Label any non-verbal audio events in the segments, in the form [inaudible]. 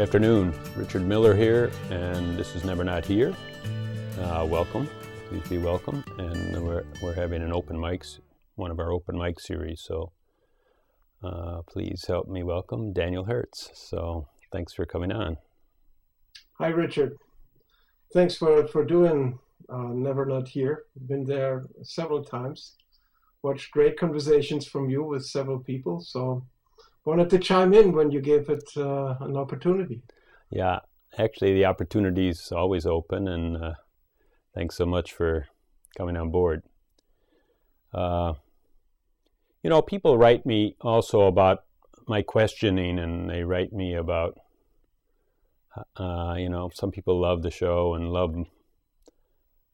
Good afternoon. Richard Miller here, and this is Never Not Here. Uh, welcome. Please be welcome. And we're, we're having an open mics, one of our open mic series. So uh, please help me welcome Daniel Hirtz. So thanks for coming on. Hi, Richard. Thanks for, for doing uh, Never Not Here. Been there several times. Watched great conversations from you with several people. So wanted to chime in when you gave it uh, an opportunity. Yeah, actually, the opportunity is always open, and uh, thanks so much for coming on board. Uh, you know, people write me also about my questioning, and they write me about, uh, you know, some people love the show and love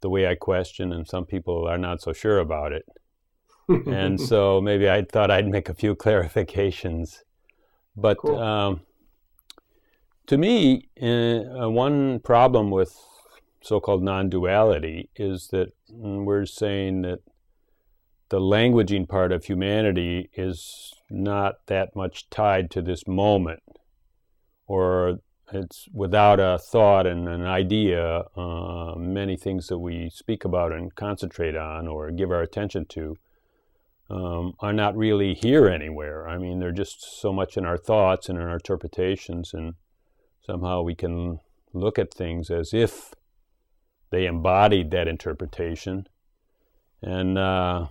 the way I question, and some people are not so sure about it and [laughs] so maybe I thought I'd make a few clarifications. But cool. um, to me, uh, one problem with so-called non-duality is that we're saying that the languaging part of humanity is not that much tied to this moment, or it's without a thought and an idea. Uh, many things that we speak about and concentrate on or give our attention to um, are not really here anywhere. I mean, they're just so much in our thoughts and in our interpretations, and somehow we can look at things as if they embodied that interpretation. And uh,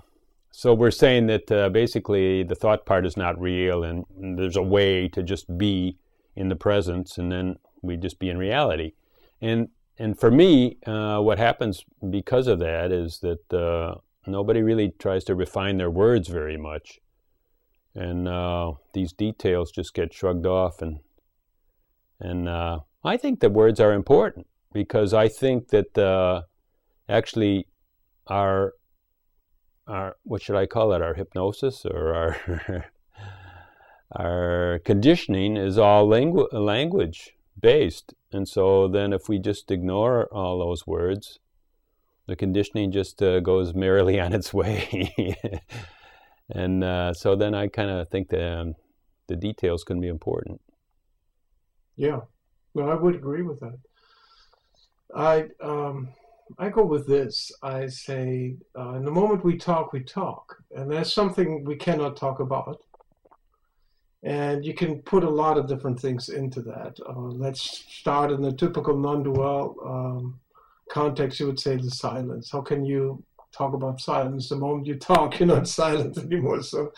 so we're saying that uh, basically the thought part is not real, and, and, there's a way to just be in the presence, and then we just be in reality. And and for me, uh, what happens because of that is that uh, nobody really tries to refine their words very much. And uh, these details just get shrugged off. And, and uh, I think the words are important because I think that uh, actually our, our, what should I call it, our hypnosis or our, [laughs] our conditioning is all langu- language based. And so then if we just ignore all those words, the conditioning just uh, goes merrily [laughs] on its way. and uh, so then I kind of think that um, the details can be important. Yeah, well, I would agree with that. I um, I go with this. I say, uh, in the moment we talk, we talk, and there's something we cannot talk about. And you can put a lot of different things into that. Uh, let's start in the typical non-dual um, context, you would say the silence. How can you talk about silence the moment you talk? You're not [laughs] silent anymore. So,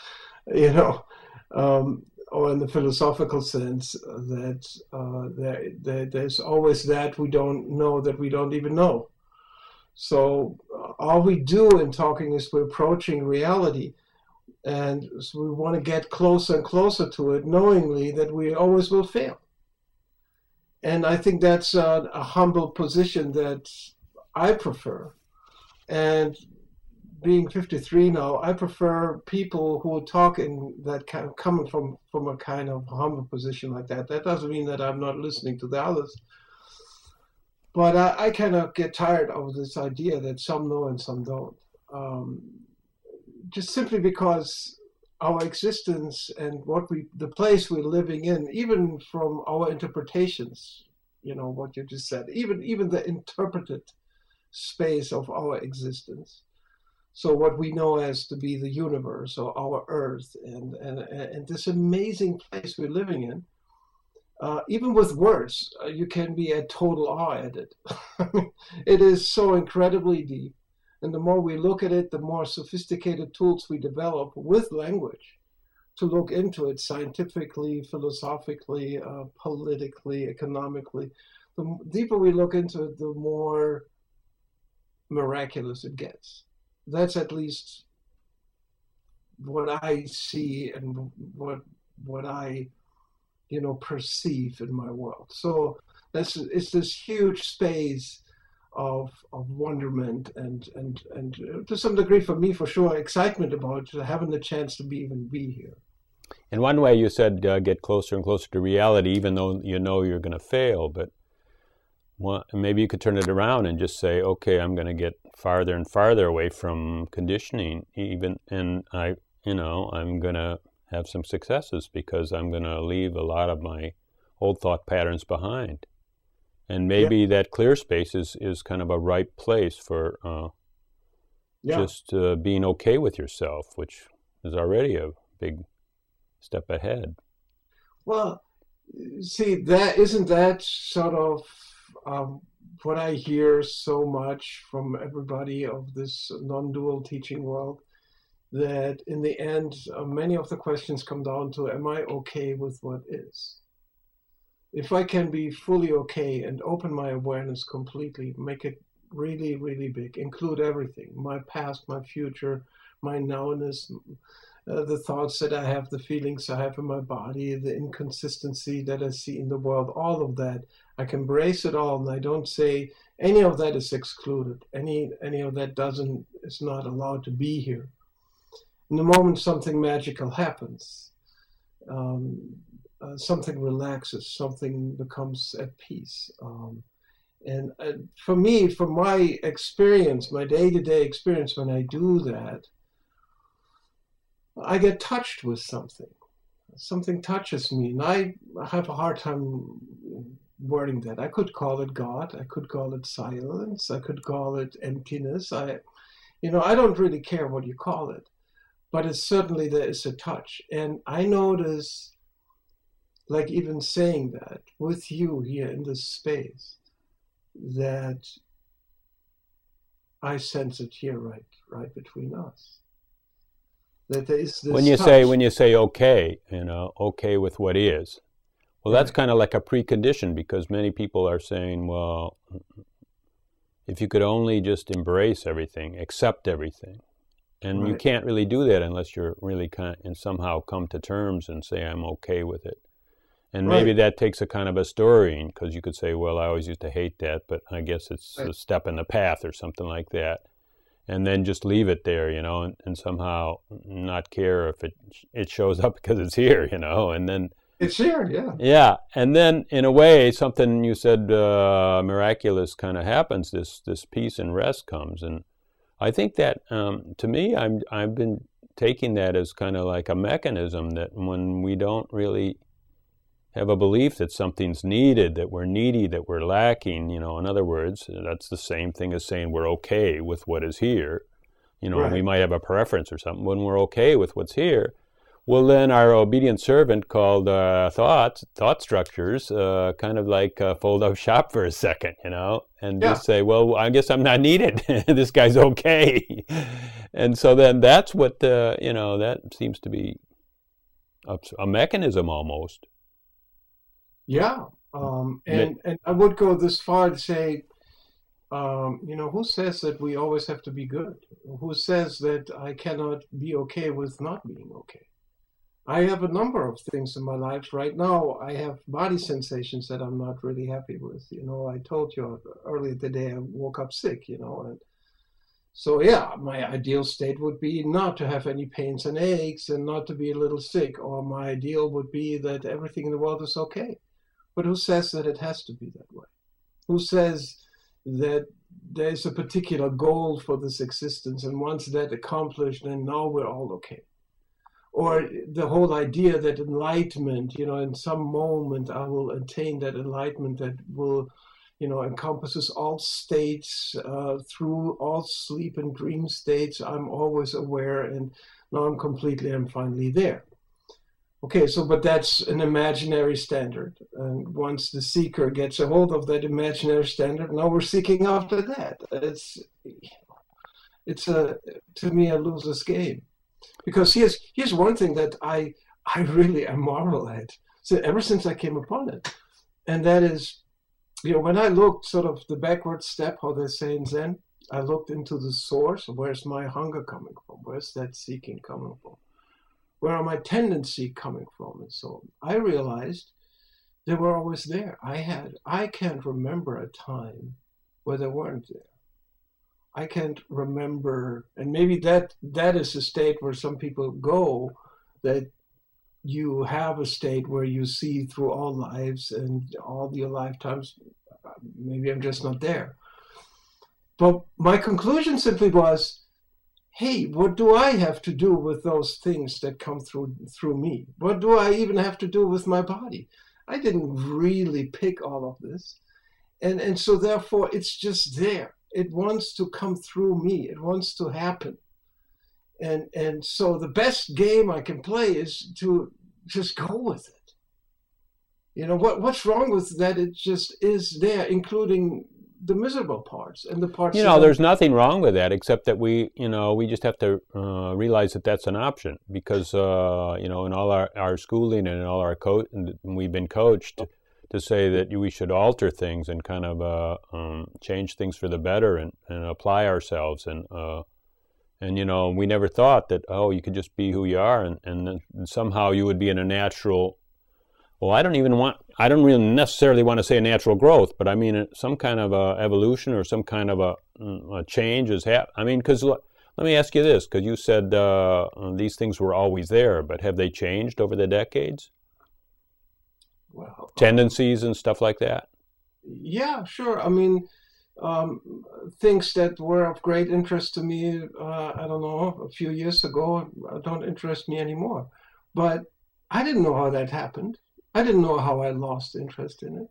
you know, um, or in the philosophical sense, uh, that uh, there, there, there's always that we don't know that we don't even know. So, uh, all we do in talking is we're approaching reality. And so we want to get closer and closer to it, knowingly that we always will fail and I think that's a, a, humble position that I prefer. And being 53 now, I prefer people who talk in that kind of coming from from a kind of humble position like that. That doesn't mean that I'm not listening to the others, but I, I kind of get tired of this idea that some know and some don't. Um, just simply because our existence and what we the place we're living in even from our interpretations you know what you just said even even the interpreted space of our existence. So what we know as to be the universe or our earth and and and this amazing place we're living in uh, even with words uh, you can be at total awe at it. [laughs] It is so incredibly deep and the more we look at it, the more sophisticated tools we develop with language to look into it scientifically, philosophically, uh, politically, economically. The deeper we look into it, the more miraculous it gets. That's at least what I see and what what I, you know, perceive in my world. So that's it's this huge space of of wonderment and and and uh, to some degree for me for sure excitement about having the chance to be even be here in one way you said uh, get closer and closer to reality even though you know you're going to fail but well, maybe you could turn it around and just say okay i'm going to get farther and farther away from conditioning even and i you know i'm going to have some successes because i'm going to leave a lot of my old thought patterns behind. And maybe yeah. that clear space is, is kind of a right place for uh, yeah. just uh, being okay with yourself, which is already a big step ahead. Well, see, that isn't that sort of um, what I hear so much from everybody of this non-dual teaching world that in the end, uh, many of the questions come down to, am I okay with what is? If I can be fully okay and open my awareness completely, make it really, really big, include everything, my past, my future, my nowness, uh, the thoughts that I have, the feelings I have in my body, the inconsistency that I see in the world, all of that. I can embrace it all, and I don't say any of that is excluded. Any any of that doesn't is not allowed to be here. In the moment something magical happens, um, uh, something relaxes, something becomes at peace. Um, and uh, for me, from my experience, my day-to-day experience, when I do that, I get touched with something. Something touches me, and I have a hard time wording that. I could call it God. I could call it silence. I could call it emptiness. I, you know, I don't really care what you call it, but it's certainly there is a touch. And I notice, like even saying that with you here in this space, that I sense it here, right, right between us that there is when you touch. say when you say okay you know okay with what is well that's kind of like a precondition because many people are saying well if you could only just embrace everything accept everything and right. you can't really do that unless you're really kind of and somehow come to terms and say i'm okay with it and maybe that takes a kind of a storying because you could say well i always used to hate that but i guess it's right. a step in the path or something like that and then just leave it there, you know, and, and somehow not care if it it shows up [laughs] because it's here, you know, and then it's here, yeah, yeah, and then in a way, something you said uh, miraculous kind of happens. This this peace and rest comes, and I think that um, to me, I'm I've been taking that as kind of like a mechanism that when we don't really have a belief that something's needed, that we're needy, that we're lacking. You know, in other words, that's the same thing as saying we're okay with what is here. You know, right. we might have a preference or something. When we're okay with what's here, well, then our obedient servant called uh, thoughts, thought structures, uh, kind of like uh, fold up shop for a second, you know, and yeah. just say, well, I guess I'm not needed. [laughs] this guy's okay. [laughs] and so then that's what, uh, you know, that seems to be a, a mechanism almost. Yeah, um, and and I would go this far to say, um, you know, who says that we always have to be good? Who says that I cannot be okay with not being okay? I have a number of things in my life right now. I have body sensations that I'm not really happy with. You know, I told you earlier today I woke up sick. You know, and so yeah, my ideal state would be not to have any pains and aches and not to be a little sick. Or my ideal would be that everything in the world is okay. But who says that it has to be that way? Who says that there's a particular goal for this existence, and once that accomplished, then now we're all okay? Or the whole idea that enlightenment, you know, in some moment I will attain that enlightenment that will, you know, encompasses all states uh, through all sleep and dream states. I'm always aware, and now I'm completely, I'm finally there. Okay, so but that's an imaginary standard. And once the seeker gets a hold of that imaginary standard, now we're seeking after that. It's it's a to me a loser's game. Because here's here's one thing that I I really am marvel at. So ever since I came upon it. And that is, you know, when I looked sort of the backward step, how they say in Zen, I looked into the source. Where's my hunger coming from? Where's that seeking coming from? Where are my tendency coming from and so on. I realized they were always there. I had I can't remember a time where they weren't there. I can't remember and maybe that that is a state where some people go that you have a state where you see through all lives and all your lifetimes maybe I'm just not there. But my conclusion simply was hey, what do I have to do with those things that come through through me? What do I even have to do with my body? I didn't really pick all of this. And, and so therefore it's just there. It wants to come through me. It wants to happen. And, and so the best game I can play is to just go with it. You know, what, what's wrong with that? It just is there, including the miserable parts and the parts. You know, there's nothing wrong with that, except that we, you know, we just have to uh, realize that that's an option because, uh, you know, in all our, our schooling and in all our coach, we've been coached to say that we should alter things and kind of uh, um, change things for the better and, and apply ourselves and uh, and you know we never thought that oh you could just be who you are and and somehow you would be in a natural well, I don't even want, I don't really necessarily want to say a natural growth, but I mean uh, some kind of a evolution or some kind of a, mm, a change is happening. I mean, because let me ask you this, because you said uh, these things were always there, but have they changed over the decades? Well, uh, tendencies and stuff like that. Yeah, sure. I mean, um, things that were of great interest to me, uh, I don't know, a few years ago, don't interest me anymore. But I didn't know how that happened. I didn't know how I lost interest in it.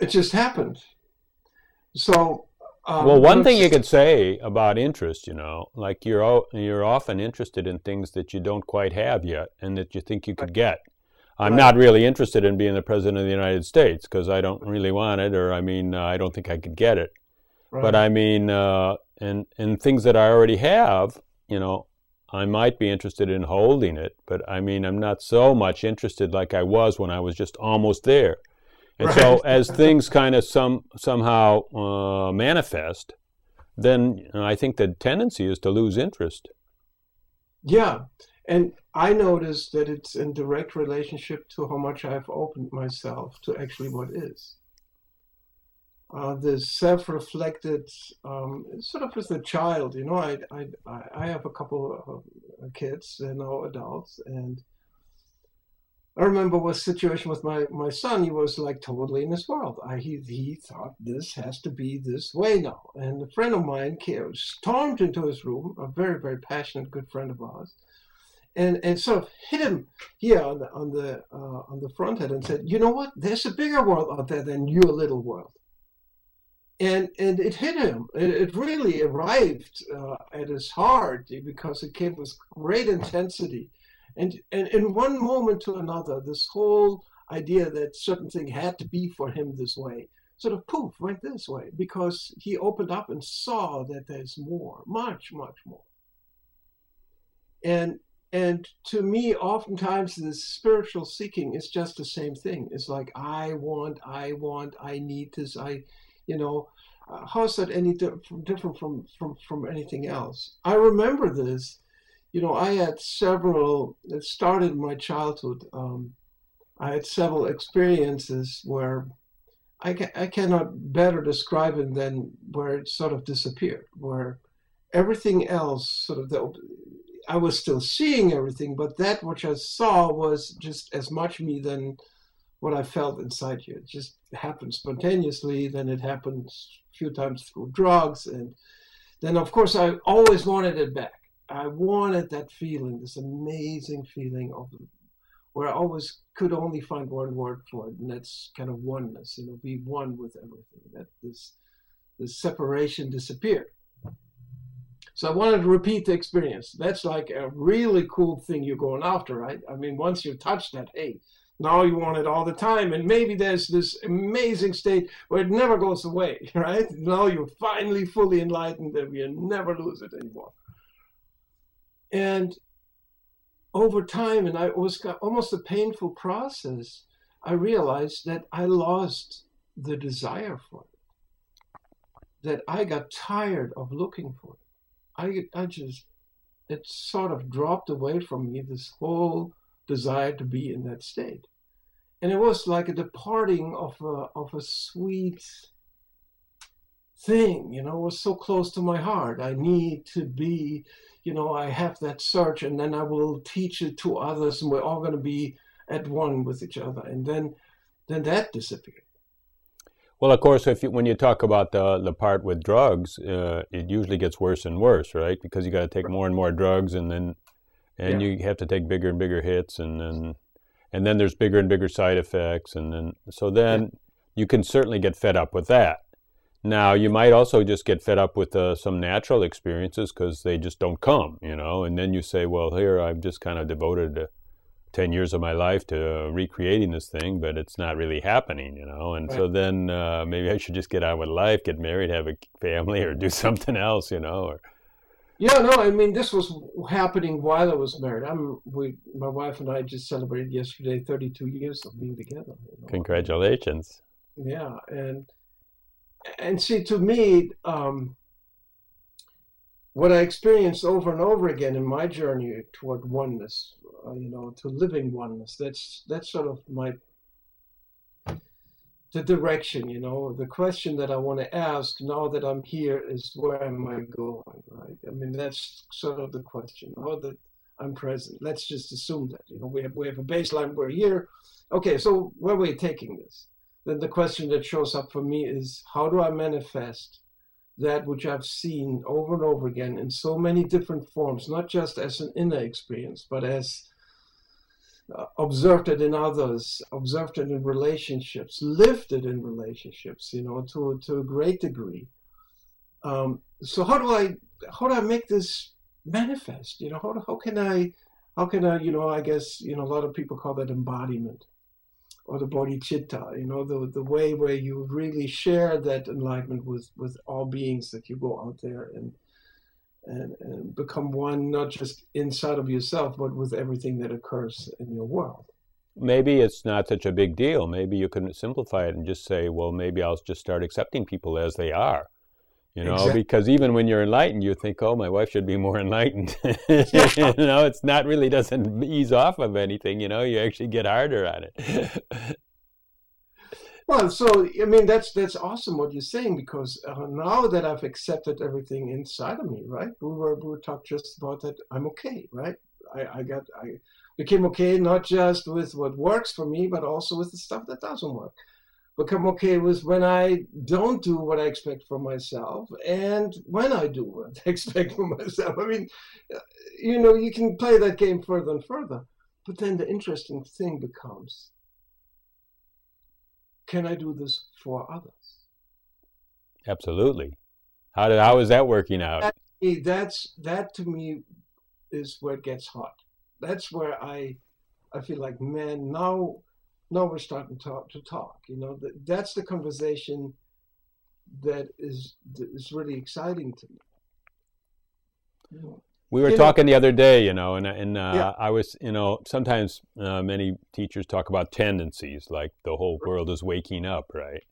It just happened. So. Um, well, one thing you could say about interest, you know, like you're you're often interested in things that you don't quite have yet, and that you think you could get. I'm not really interested in being the president of the United States because I don't really want it, or I mean, uh, I don't think I could get it. Right. But I mean, uh, and and things that I already have, you know, I might be interested in holding it, but I mean, I'm not so much interested like I was when I was just almost there. And right. so, as things kind of some somehow uh, manifest, then I think the tendency is to lose interest. Yeah, and I notice that it's in direct relationship to how much I've opened myself to actually what is uh, the self-reflected um, sort of as a child you know I, I i have a couple of kids they're now adults and i remember a situation with my my son he was like totally in his world I, he, he thought this has to be this way now and a friend of mine came, stormed into his room a very very passionate good friend of ours and and sort of hit him here on the on the uh, on the front head and said, "You know what? There's a bigger world out there than your little world." And and it hit him. It, it really arrived uh, at his heart because it came with great intensity, and and in one moment to another, this whole idea that certain thing had to be for him this way sort of poof went this way because he opened up and saw that there's more, much much more. And and to me, oftentimes this spiritual seeking is just the same thing. It's like I want, I want, I need this, I you know, uh, how is that any di- different from, from, from anything else? I remember this. You know, I had several, it started my childhood. Um, I had several experiences where I, ca- I cannot better describe it than where it sort of disappeared, where everything else sort of, the, I was still seeing everything, but that which I saw was just as much me than what I felt inside you. It just happened spontaneously. Then it happens a few times through drugs. And then, of course, I always wanted it back. I wanted that feeling, this amazing feeling of where I always could only find one word for it, and that's kind of oneness, you know, be one with everything, that this, this separation disappeared. So I wanted to repeat the experience. That's like a really cool thing you're going after, right? I mean, once you touch that, hey, now you want it all the time. And maybe there's this amazing state where it never goes away, [laughs] right? Now you're finally fully enlightened and you never lose it anymore. And over time, and I, was almost a painful process, I realized that I lost the desire for it. That I got tired of looking for it. I, I just, it sort of dropped away from me, this whole desire to be in that state. And it was like a departing of a, of a sweet thing, you know, it was so close to my heart. I need to be, you know, I have that search and then I will teach it to others and we're all going to be at one with each other. And then, then that disappeared. Well, of course, if you, when you talk about the the part with drugs, uh, it usually gets worse and worse, right? Because you got to take more and more drugs, and then and yeah. you have to take bigger and bigger hits, and then and then there's bigger and bigger side effects, and then so then yeah. you can certainly get fed up with that. Now, you might also just get fed up with uh, some natural experiences because they just don't come, you know, and then you say, well, here I've just kind of devoted 10 years of my life to uh, recreating this thing, but it's not really happening, you know, and right. so then uh, maybe I should just get on with life, get married, have a family, or do [laughs] something else, you know, or. Yeah, no, I mean, this was happening while I was married. I'm, we, my wife and I just celebrated yesterday 32 years of being together. You know? Congratulations. Yeah, and and see, to me, um, what I experienced over and over again in my journey toward oneness, uh, you know, to living oneness, that's that's sort of my the direction, you know, the question that I want to ask now that I'm here is where am I going, right? I mean, that's sort of the question. Now that I'm present, let's just assume that, you know, we have we have a baseline. We're here. Okay, so where are we taking this? then the question that shows up for me is how do I manifest that which I've seen over and over again in so many different forms, not just as an inner experience, but as uh, observed it in others, observed it in relationships, lived it in relationships, you know, to, to a great degree. Um, so how do I how do I make this manifest? You know, how, how can I how can I, you know, I guess, you know, a lot of people call that embodiment or the bodhicitta, you know, the, the way where you really share that enlightenment with, with all beings that you go out there and, and, and become one, not just inside of yourself, but with everything that occurs in your world. Maybe it's not such a big deal. Maybe you can simplify it and just say, well, maybe I'll just start accepting people as they are you know exactly. because even when you're enlightened you think oh my wife should be more enlightened [laughs] you know it's not really doesn't ease off of anything you know you actually get harder on it [laughs] well so i mean that's that's awesome what you're saying because uh, now that i've accepted everything inside of me right we were we were talking just about that i'm okay right i i got i became okay not just with what works for me but also with the stuff that doesn't work become okay with when I don't do what I expect from myself and when I do what [laughs] I expect from myself. I mean, you know, you can play that game further and further. But then the interesting thing becomes can I do this for others? Absolutely. How did how is that working out? That, that's that to me is where it gets hot. That's where I I feel like man now now we're starting to talk, to talk. You know, that, that's the conversation that is that is really exciting to me. You know, we were talking know, the other day, you know, and and uh, yeah. I was, you know, sometimes uh, many teachers talk about tendencies, like the whole world is waking up, right?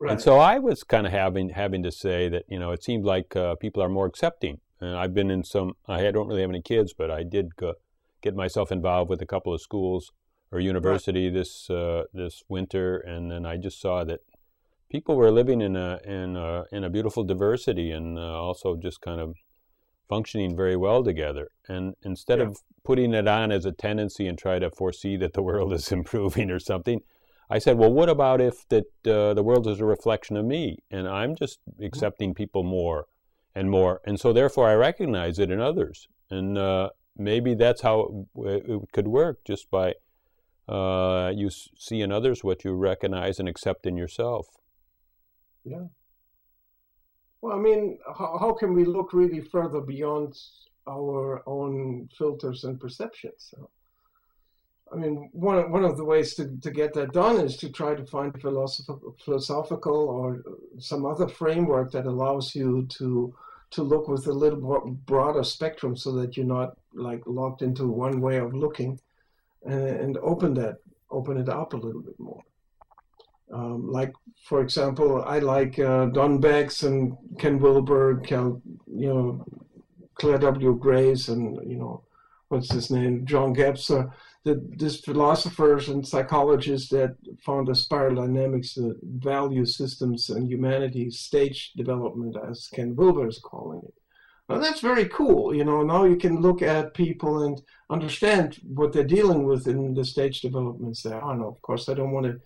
Right. And so I was kind of having having to say that you know it seemed like uh, people are more accepting. And I've been in some. I don't really have any kids, but I did go, get myself involved with a couple of schools or university right. this uh, this winter, and then I just saw that people were living in a in a, in a beautiful diversity and uh, also just kind of functioning very well together. And instead yeah. of putting it on as a tendency and try to foresee that the [laughs] world is improving or something, I said, well, what about if that uh, the world is a reflection of me, and I'm just mm-hmm. accepting people more and more, and so therefore I recognize it in others, and uh, maybe that's how it, it could work, just by uh, you see in others what you recognize and accept in yourself. Yeah. Well, I mean, how, how can we look really further beyond our own filters and perceptions? So, I mean, one, one of the ways to, to get that done is to try to find philosophical, philosophical or some other framework that allows you to to look with a little broader spectrum so that you're not like locked into one way of looking and open that, open it up a little bit more. Um, like, for example, I like uh, Don Becks and Ken Wilber, Cal, you know, Clare W. Graves, and you know, what's his name, John Gebser. The, these philosophers and psychologists that found the spiral dynamics, the value systems, and humanity stage development, as Ken Wilber is calling it. Well, that's very cool. You know, now you can look at people and understand what they're dealing with in the stage developments there are. Now, of course, I don't want to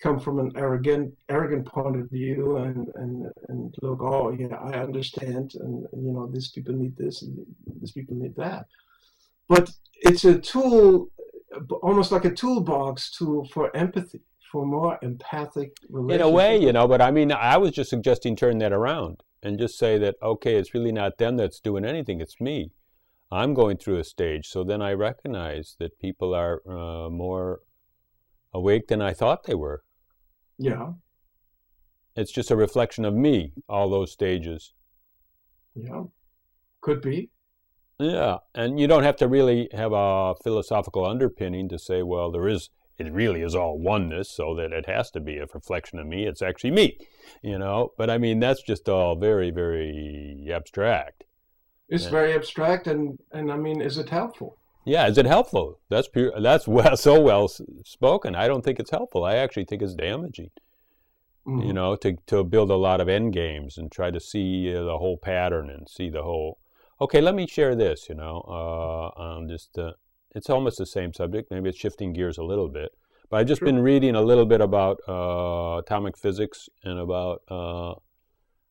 come from an arrogant, arrogant point of view and, and, and look, oh, yeah, I understand. And, and, you know, these people need this and these people need that. But it's a tool almost like a toolbox tool for empathy, for more empathic In a way, you know, but I mean, I was just suggesting turn that around and just say that, okay, it's really not them that's doing anything, it's me. I'm going through a stage. So then I recognize that people are uh, more awake than I thought they were. Yeah. It's just a reflection of me, all those stages. Yeah. Could be. Yeah. And you don't have to really have a philosophical underpinning to say, well, there is, it really is all oneness, so that it has to be a reflection of me. It's actually me, you know? But I mean, that's just all very, very abstract. It's very abstract, and, and I mean, is it helpful? Yeah, is it helpful? That's pure. That's [laughs] well, so well spoken. I don't think it's helpful. I actually think it's damaging. Mm-hmm. You know, to to build a lot of end games and try to see uh, the whole pattern and see the whole. Okay, let me share this. You know, uh, um, just uh, it's almost the same subject. Maybe it's shifting gears a little bit. But I've just sure. been reading a little bit about uh, atomic physics and about uh,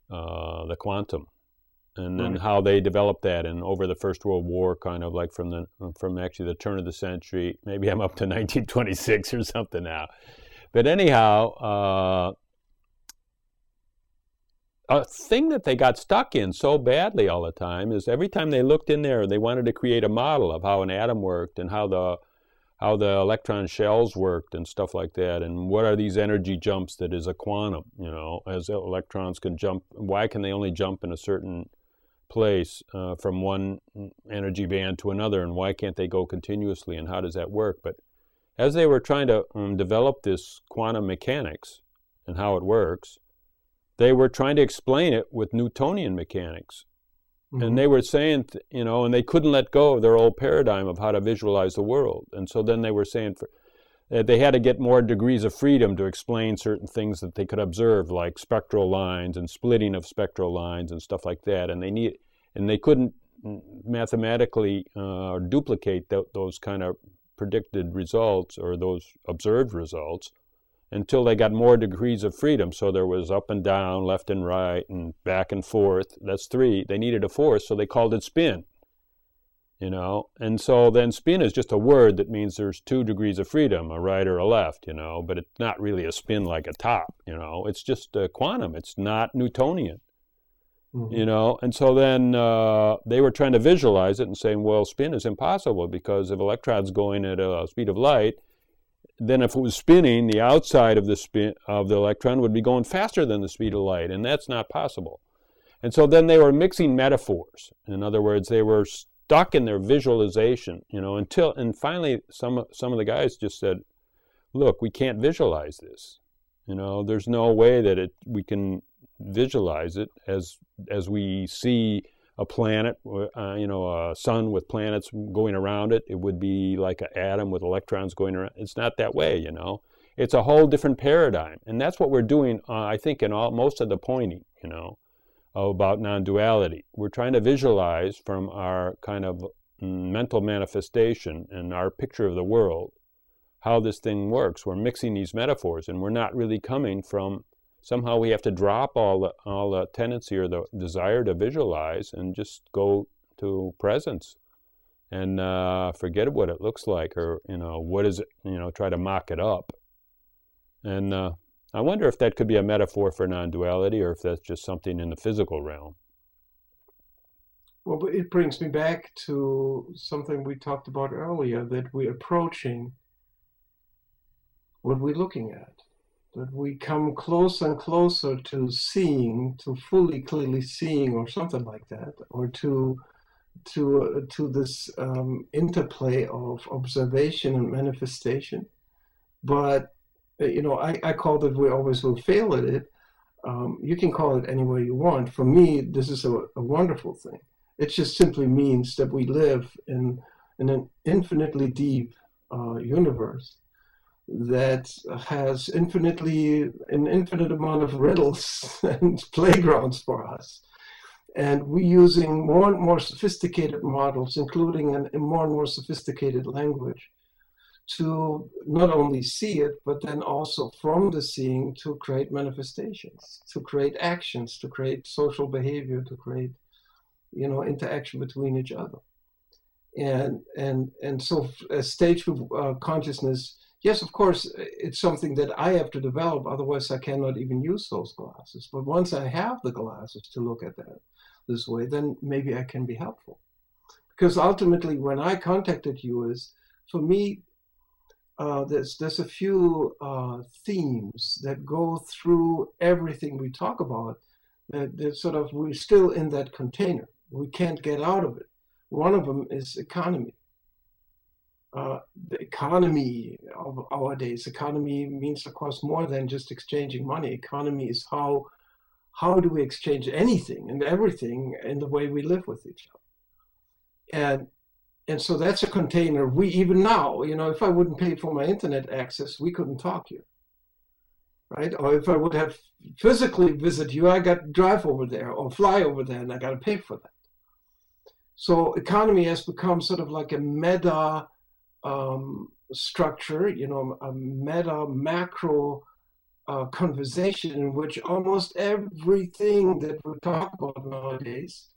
uh, the quantum and then right. how they developed that and over the first world war kind of like from the from actually the turn of the century maybe i'm up to [laughs] 1926 or something now but anyhow uh, a thing that they got stuck in so badly all the time is every time they looked in there they wanted to create a model of how an atom worked and how the how the electron shells worked and stuff like that and what are these energy jumps that is a quantum you know as electrons can jump why can they only jump in a certain place uh, from one energy band to another, and why can't they go continuously, and how does that work? But as they were trying to um, develop this quantum mechanics and how it works, they were trying to explain it with Newtonian mechanics. Mm-hmm. And they were saying, you know, and they couldn't let go of their old paradigm of how to visualize the world. And so then they were saying, for, uh, they had to get more degrees of freedom to explain certain things that they could observe, like spectral lines and splitting of spectral lines and stuff like that. And they need, and they couldn't mathematically uh, duplicate th- those kind of predicted results or those observed results until they got more degrees of freedom. So there was up and down, left and right, and back and forth. That's three. They needed a fourth, so they called it spin you know? And so then spin is just a word that means there's two degrees of freedom a right or a left you know but it's not really a spin like a top you know? It's just a quantum. It's not newtonian mm-hmm. you know? And so then uh, they were trying to visualize it and saying well spin is impossible because if electrons going at a speed of light then if it was spinning the outside of the spin of the electron would be going faster than the speed of light and that's not possible. And so then they were mixing metaphors. In other words they were stuck in their visualization, you know, until and finally some some of the guys just said, "Look, we can't visualize this. You know, there's no way that it we can visualize it as as we see a planet, uh, you know, a sun with planets going around it. It would be like an atom with electrons going around. It's not that way, you know. It's a whole different paradigm, and that's what we're doing. Uh, I think in all most of the pointing, you know about non-duality. We're trying to visualize from our kind of mental manifestation and our picture of the world how this thing works. We're mixing these metaphors and we're not really coming from somehow we have to drop all the all the tendency or the desire to visualize and just go to presence and uh, forget what it looks like or you know what is it you know try to mock it up and uh, I wonder if that could be a metaphor for non duality or if that's just something in the physical realm. Well, it brings me back to something we talked about earlier that we're approaching what we're looking at. That we come closer and closer to seeing, to fully clearly seeing, or something like that, or to to uh, to this um, interplay of observation and manifestation. But you know, I, I call it we always will fail at it. Um, you can call it any way you want. For me, this is a, a, wonderful thing. It just simply means that we live in, in an infinitely deep uh, universe that has infinitely an infinite amount of riddles [laughs] and playgrounds for us. And we're using more and more sophisticated models, including an, a more and more sophisticated language to not only see it, but then also from the seeing to create manifestations, to create actions, to create social behavior, to create, you know, interaction between each other. and and and so a stage of uh, consciousness yes of course it's something that i have to develop otherwise i cannot even use those glasses but once i have the glasses to look at that this way then maybe i can be helpful because ultimately when i contacted you is for me uh, there's there's a few uh, themes that go through everything we talk about that, that sort of we're still in that container we can't get out of it one of them is economy. Uh, the economy of our days. Economy means, of course, more than just exchanging money. Economy is how how do we exchange anything and everything in the way we live with each other. And and so that's a container. We even now, you know, if I wouldn't pay for my internet access, we couldn't talk here, right? Or if I would have physically visit you, I got to drive over there or fly over there, and I got to pay for that. So economy has become sort of like a meta um, structure, you know, a meta macro uh, conversation in which almost everything that we talk about nowadays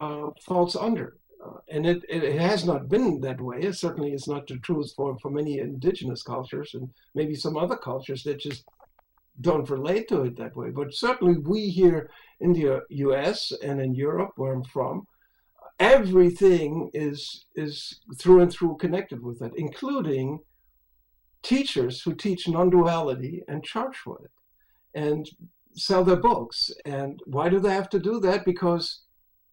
uh, falls under. Uh, and it, it has not been that way. It certainly is not the truth for, for many indigenous cultures and maybe some other cultures that just don't relate to it that way. But certainly we here in the US and in Europe, where I'm from, everything is is through and through connected with it, including teachers who teach non-duality and charge for it and sell their books. And why do they have to do that? Because,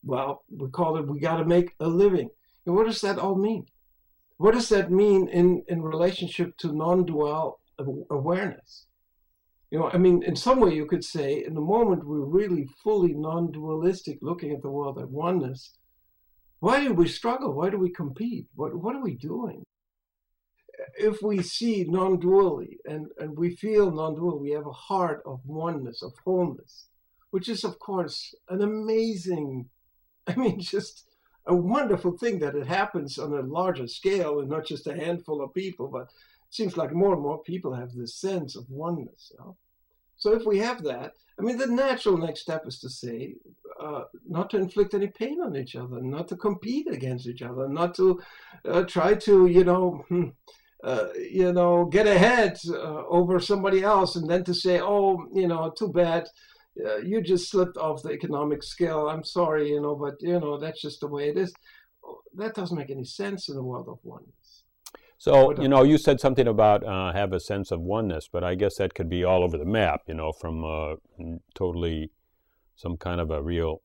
well, we call it we got to make a living. And what does that all mean? What does that mean in, in relationship to non-dual awareness? You know, I mean, in some way you could say, in the moment we're really fully non-dualistic, looking at the world at oneness, why do we struggle? Why do we compete? What, what are we doing? If we see non dually and, and we feel non dual, we have a heart of oneness, of wholeness, which is, of course, an amazing, [laughs] I mean, just a wonderful thing that it happens on a larger scale and not just a handful of people, but it seems like more and more people have this sense of oneness. You know? So if we have that, I mean, the natural next step is to say, uh, not to inflict any pain on each other, not to compete against each other, not to uh, try to, you know, hmm, uh, you know, get ahead uh, over somebody else, and then to say, oh, you know, too bad, uh, you just slipped off the economic scale. I'm sorry, you know, but you know that's just the way it is. That doesn't make any sense in the world of oneness. So, you know, you said something about uh, have a sense of oneness, but I guess that could be all over the map, you know, from uh, totally some kind of a real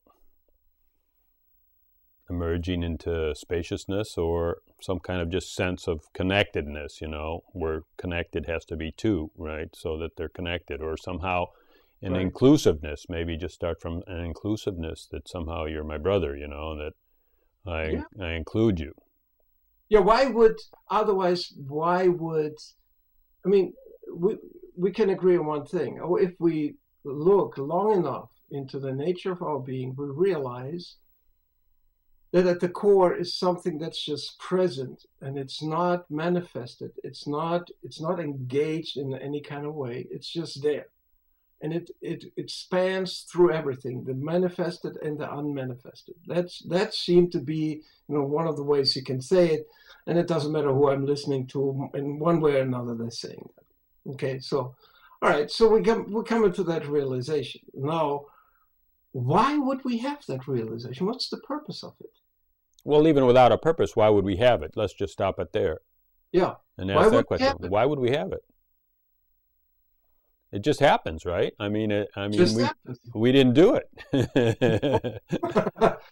emerging into spaciousness or some kind of just sense of connectedness, you know, where connected has to be two, right? So that they're connected, or somehow an right. inclusiveness, maybe just start from an inclusiveness that somehow you're my brother, you know, that I, yeah. I include you. Yeah, why would otherwise? Why would I mean? We we can agree on one thing. Oh, if we look long enough into the nature of our being, we realize that at the core is something that's just present and it's not manifested. It's not it's not engaged in any kind of way. It's just there and it, it it spans through everything the manifested and the unmanifested. That's that seemed to be you know one of the ways you can say it and it doesn't matter who i'm listening to in one way or another they're saying that. Okay so all right so we come we're coming to that realization. Now why would we have that realization? What's the purpose of it? Well even without a purpose why would we have it? Let's just stop it there. Yeah. And ask why that question. why would we have it it just happens, right? I mean, it, I mean, we, we didn't do it. [laughs]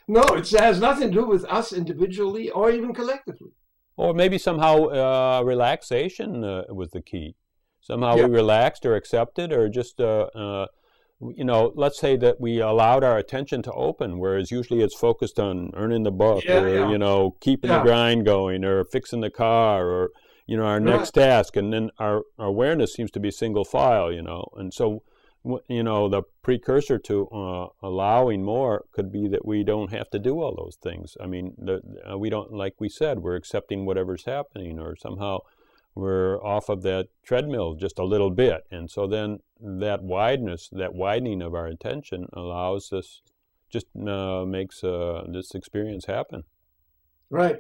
no, it has nothing to do with us individually or even collectively. Or maybe somehow uh, relaxation uh, was the key. Somehow yeah. we relaxed or accepted, or just, uh, uh, you know, let's say that we allowed our attention to open, whereas usually it's focused on earning the buck, yeah, or yeah. you know, keeping the grind going, or fixing the car, or you know, our next task, and then our, our, awareness seems to be single file, you know, and so, you know, the precursor to uh, allowing more could be that we don't have to do all those things. I mean, the, uh, we don't, like we said, we're accepting whatever's happening, or somehow we're off of that treadmill just a little bit, and so then that wideness, that widening of our intention, allows us, just uh, makes uh, this experience happen. Right.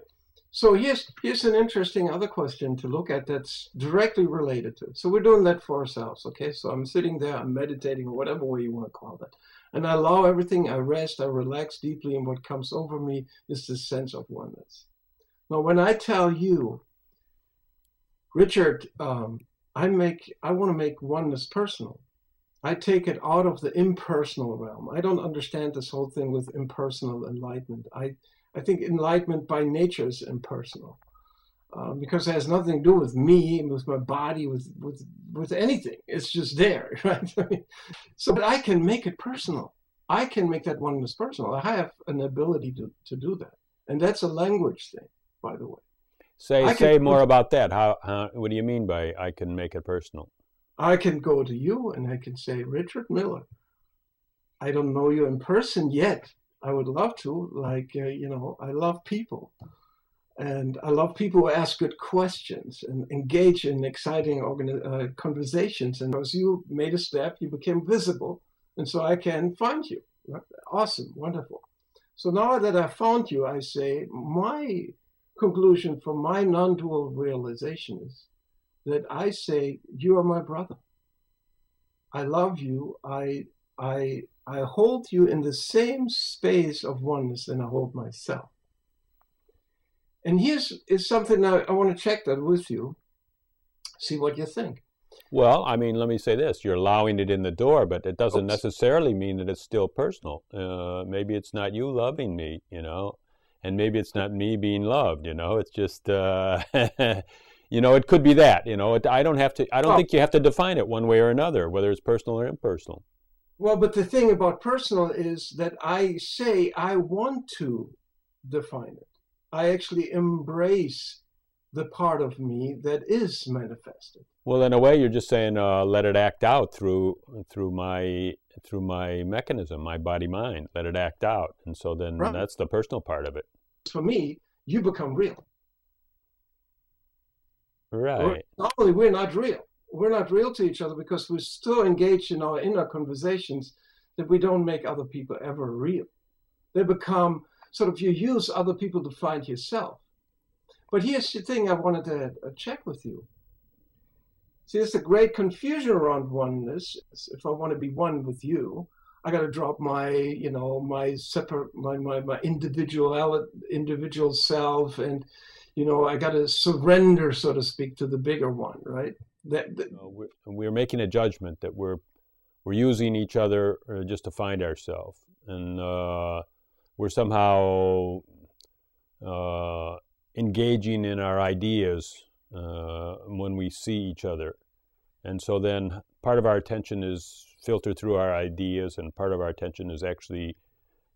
So here's here's an interesting other question to look at that's directly related to it. So we're doing that for ourselves, okay? So I'm sitting there, I'm meditating, or whatever way you want to call that, and I allow everything. I rest, I relax deeply, and what comes over me is this sense of oneness. Now, when I tell you, Richard, um, I make I want to make oneness personal. I take it out of the impersonal realm. I don't understand this whole thing with impersonal enlightenment. I I think enlightenment by nature is impersonal. Um, because it has nothing to do with me and with my body, with with with anything. It's just there, [laughs] right? so, but I can make it personal. I can make that oneness personal. I have an ability to, to do that, and that's a language thing, by the way. Say I say can- more about that. How, how what do you mean by I can make it personal? I can go to you and I can say, Richard Miller, I don't know you in person yet. I would love to. Like, uh, you know, I love people. And I love people who ask good questions and engage in exciting organi- uh, conversations. And as you made a step, you became visible. And so I can find you. Awesome, wonderful. So now that I found you, I say, my conclusion from my non dual realization is that I say, You are my brother. I love you. I, I, I hold you in the same space of oneness and I hold myself. And here's is something I, I want to check that with you, see what you think. Well, I mean, let me say this: you're allowing it in the door, but it doesn't Oops. necessarily mean that it's still personal. Uh, maybe it's not you loving me, you know, and maybe it's not me being loved. You know, it's just, uh, [laughs] you know, it could be that. You know, it, I don't have to. I don't Oh. think you have to define it one way or another, whether it's personal or impersonal. Well, but the thing about personal is that I say I want to define it. I actually embrace the part of me that is manifested. Well, in a way, you're just saying, uh, let it act out through through my through my mechanism, my body mind. Let it act out, and so then Right. that's the personal part of it, For me, you become real. right? Normally, we're not real. We're not real to each other because we're still engaged in our inner conversations that we don't make other people ever real. They become sort of you use other people to find yourself. But here's the thing I wanted to uh, check with you. See, there's a great confusion around oneness. If I want to be one with you, I got to drop my, you know, my separate, my my, my individual individual self, and you know, I got to surrender, so to speak, to the bigger one, right? That, that Uh, we're, we're making a judgment that we're we're using each other uh, just to find ourselves, and uh, we're somehow uh, engaging in our ideas uh, when we see each other, and so then part of our attention is filtered through our ideas, and part of our attention is actually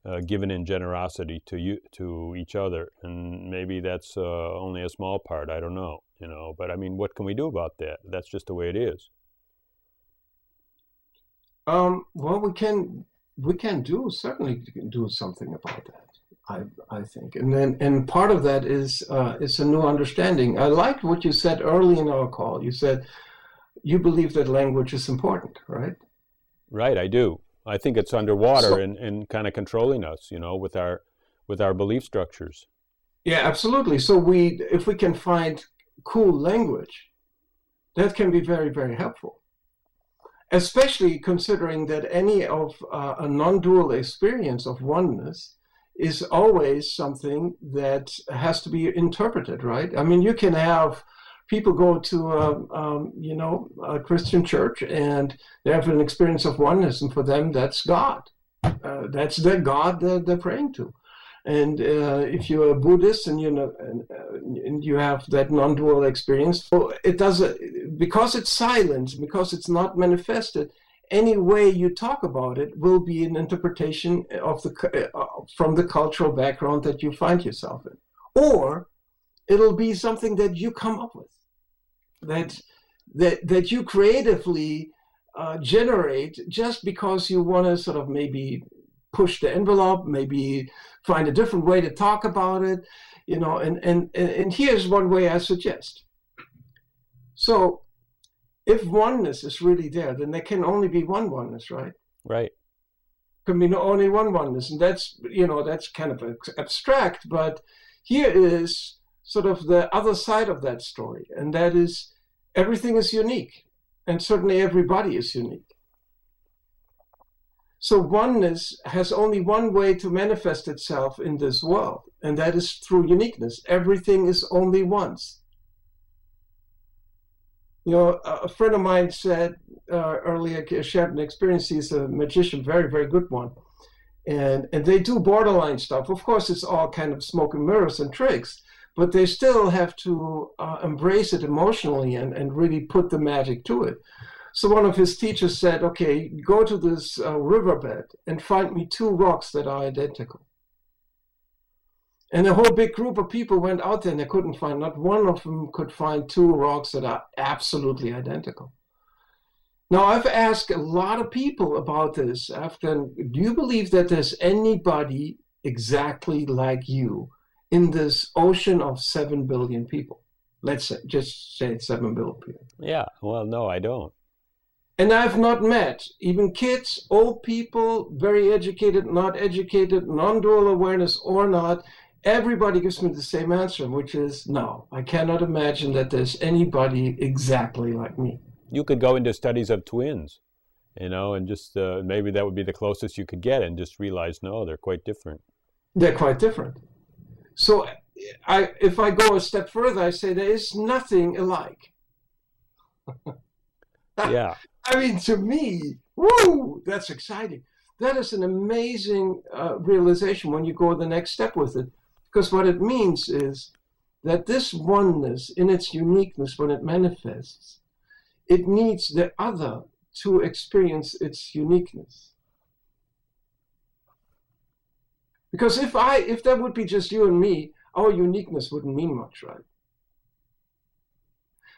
uh, given in generosity to you to each other, and maybe that's uh, only a small part. I don't know, you know. But I mean, what can we do about that? That's just the way it is. Um, well, we can we can do certainly do something about that. I I think, and then and part of that is uh, is a new understanding. I liked what you said early in our call. You said you believe that language is important, right? Right, I do. I think it's underwater So- and, and kind of controlling us, you know, with our with our belief structures. Yeah, absolutely. So we if we can find cool language, that can be very very helpful. Especially considering that any of uh, a non-dual experience of oneness is always something that has to be interpreted, right? I mean, you can have people go to a, um, you know a Christian church and they have an experience of oneness, and for them that's God. Uh, that's the God that they're praying to. And uh, if you're a Buddhist and you know and, uh, and you have that non-dual experience, so it doesn't because it's silent, because it's not manifested. Any way you talk about it will be an interpretation of the uh, from the cultural background that you find yourself in, or it'll be something that you come up with, that that that you creatively uh, generate just because you want to sort of maybe push the envelope, maybe find a different way to talk about it, you know. And and and and here's one way I suggest. So, if oneness is really there, then there can only be one oneness, right? Right. Can be no- only one oneness, and that's you know that's kind of abstract, but here is sort of the other side of that story, and that is everything is unique, and certainly everybody is unique. So oneness has only one way to manifest itself in this world, and that is through uniqueness. Everything is only once. You know, a friend of mine said uh, earlier, shared an experience. He's a magician, very, very good one. And, and they do borderline stuff. Of course, it's all kind of smoke and mirrors and tricks, but they still have to uh, embrace it emotionally and, and really put the magic to it. So one of his teachers said, okay, go to this uh, riverbed and find me two rocks that are identical. And a whole big group of people went out there and they couldn't find, not one of them could find two rocks that are absolutely identical. Now, I've asked a lot of people about this. After, do you believe that there's anybody exactly like you in this ocean of 7 billion people? Let's say, just say 7 billion people. Yeah, well, no, I don't. And I've not met even kids, old people, very educated, not educated, non dual awareness or not. Everybody gives me the same answer, which is no, I cannot imagine that there's anybody exactly like me. You could go into studies of twins, you know, and just uh, maybe that would be the closest you could get and just realize no, they're quite different. They're quite different. So I, if I go a step further, I say there is nothing alike. [laughs] yeah. I mean, to me, woo, that's exciting. That is an amazing uh, realization when you go the next step with it. Because what it means is that this oneness, in its uniqueness, when it manifests, it needs the other to experience its uniqueness. Because if I, if that would be just you and me, our uniqueness wouldn't mean much, right?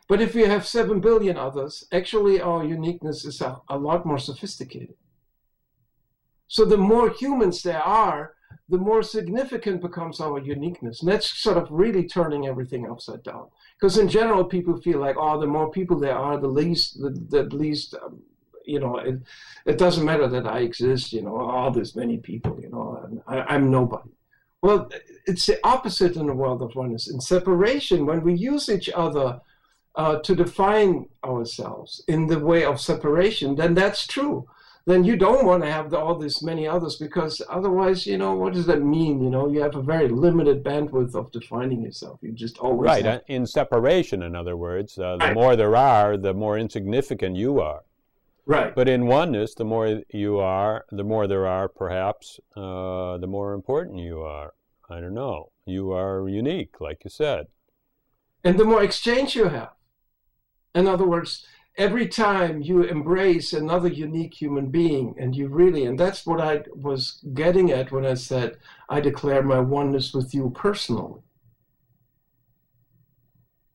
But if we have 7 billion others, actually our uniqueness is a, a lot more sophisticated. So the more humans there are, the more significant becomes our uniqueness. And that's sort of really turning everything upside down. Because in general, people feel like, oh, the more people there are, the least, the, the least, um, you know, it, it doesn't matter that I exist, you know, oh, there's many people, you know, I, I'm nobody. Well, it's the opposite in the world of oneness. In separation, when we use each other uh, to define ourselves in the way of separation, then that's true. Then you don't want to have the, all these many others because otherwise, you know, what does that mean? You know, you have a very limited bandwidth of defining yourself. You just always right have... in separation. In other words, uh, the right. more there are, the more insignificant you are. Right. But in oneness, the more you are, the more there are, perhaps, uh, the more important you are. I don't know. You are unique, like you said. And the more exchange you have. In other words, every time you embrace another unique human being and you really, and that's what I was getting at when I said, I declare my oneness with you personally.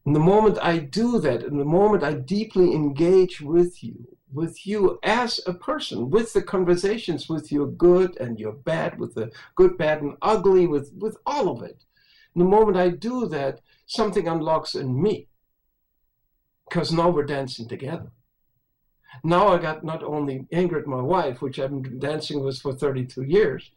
And the moment I do that, and the moment I deeply engage with you, with you as a person, with the conversations, with your good and your bad, with the good, bad, and ugly, with, with all of it, the moment I do that, something unlocks in me because now we're dancing together. Now I got not only Ingrid, my wife, which I've been dancing with for 32 years,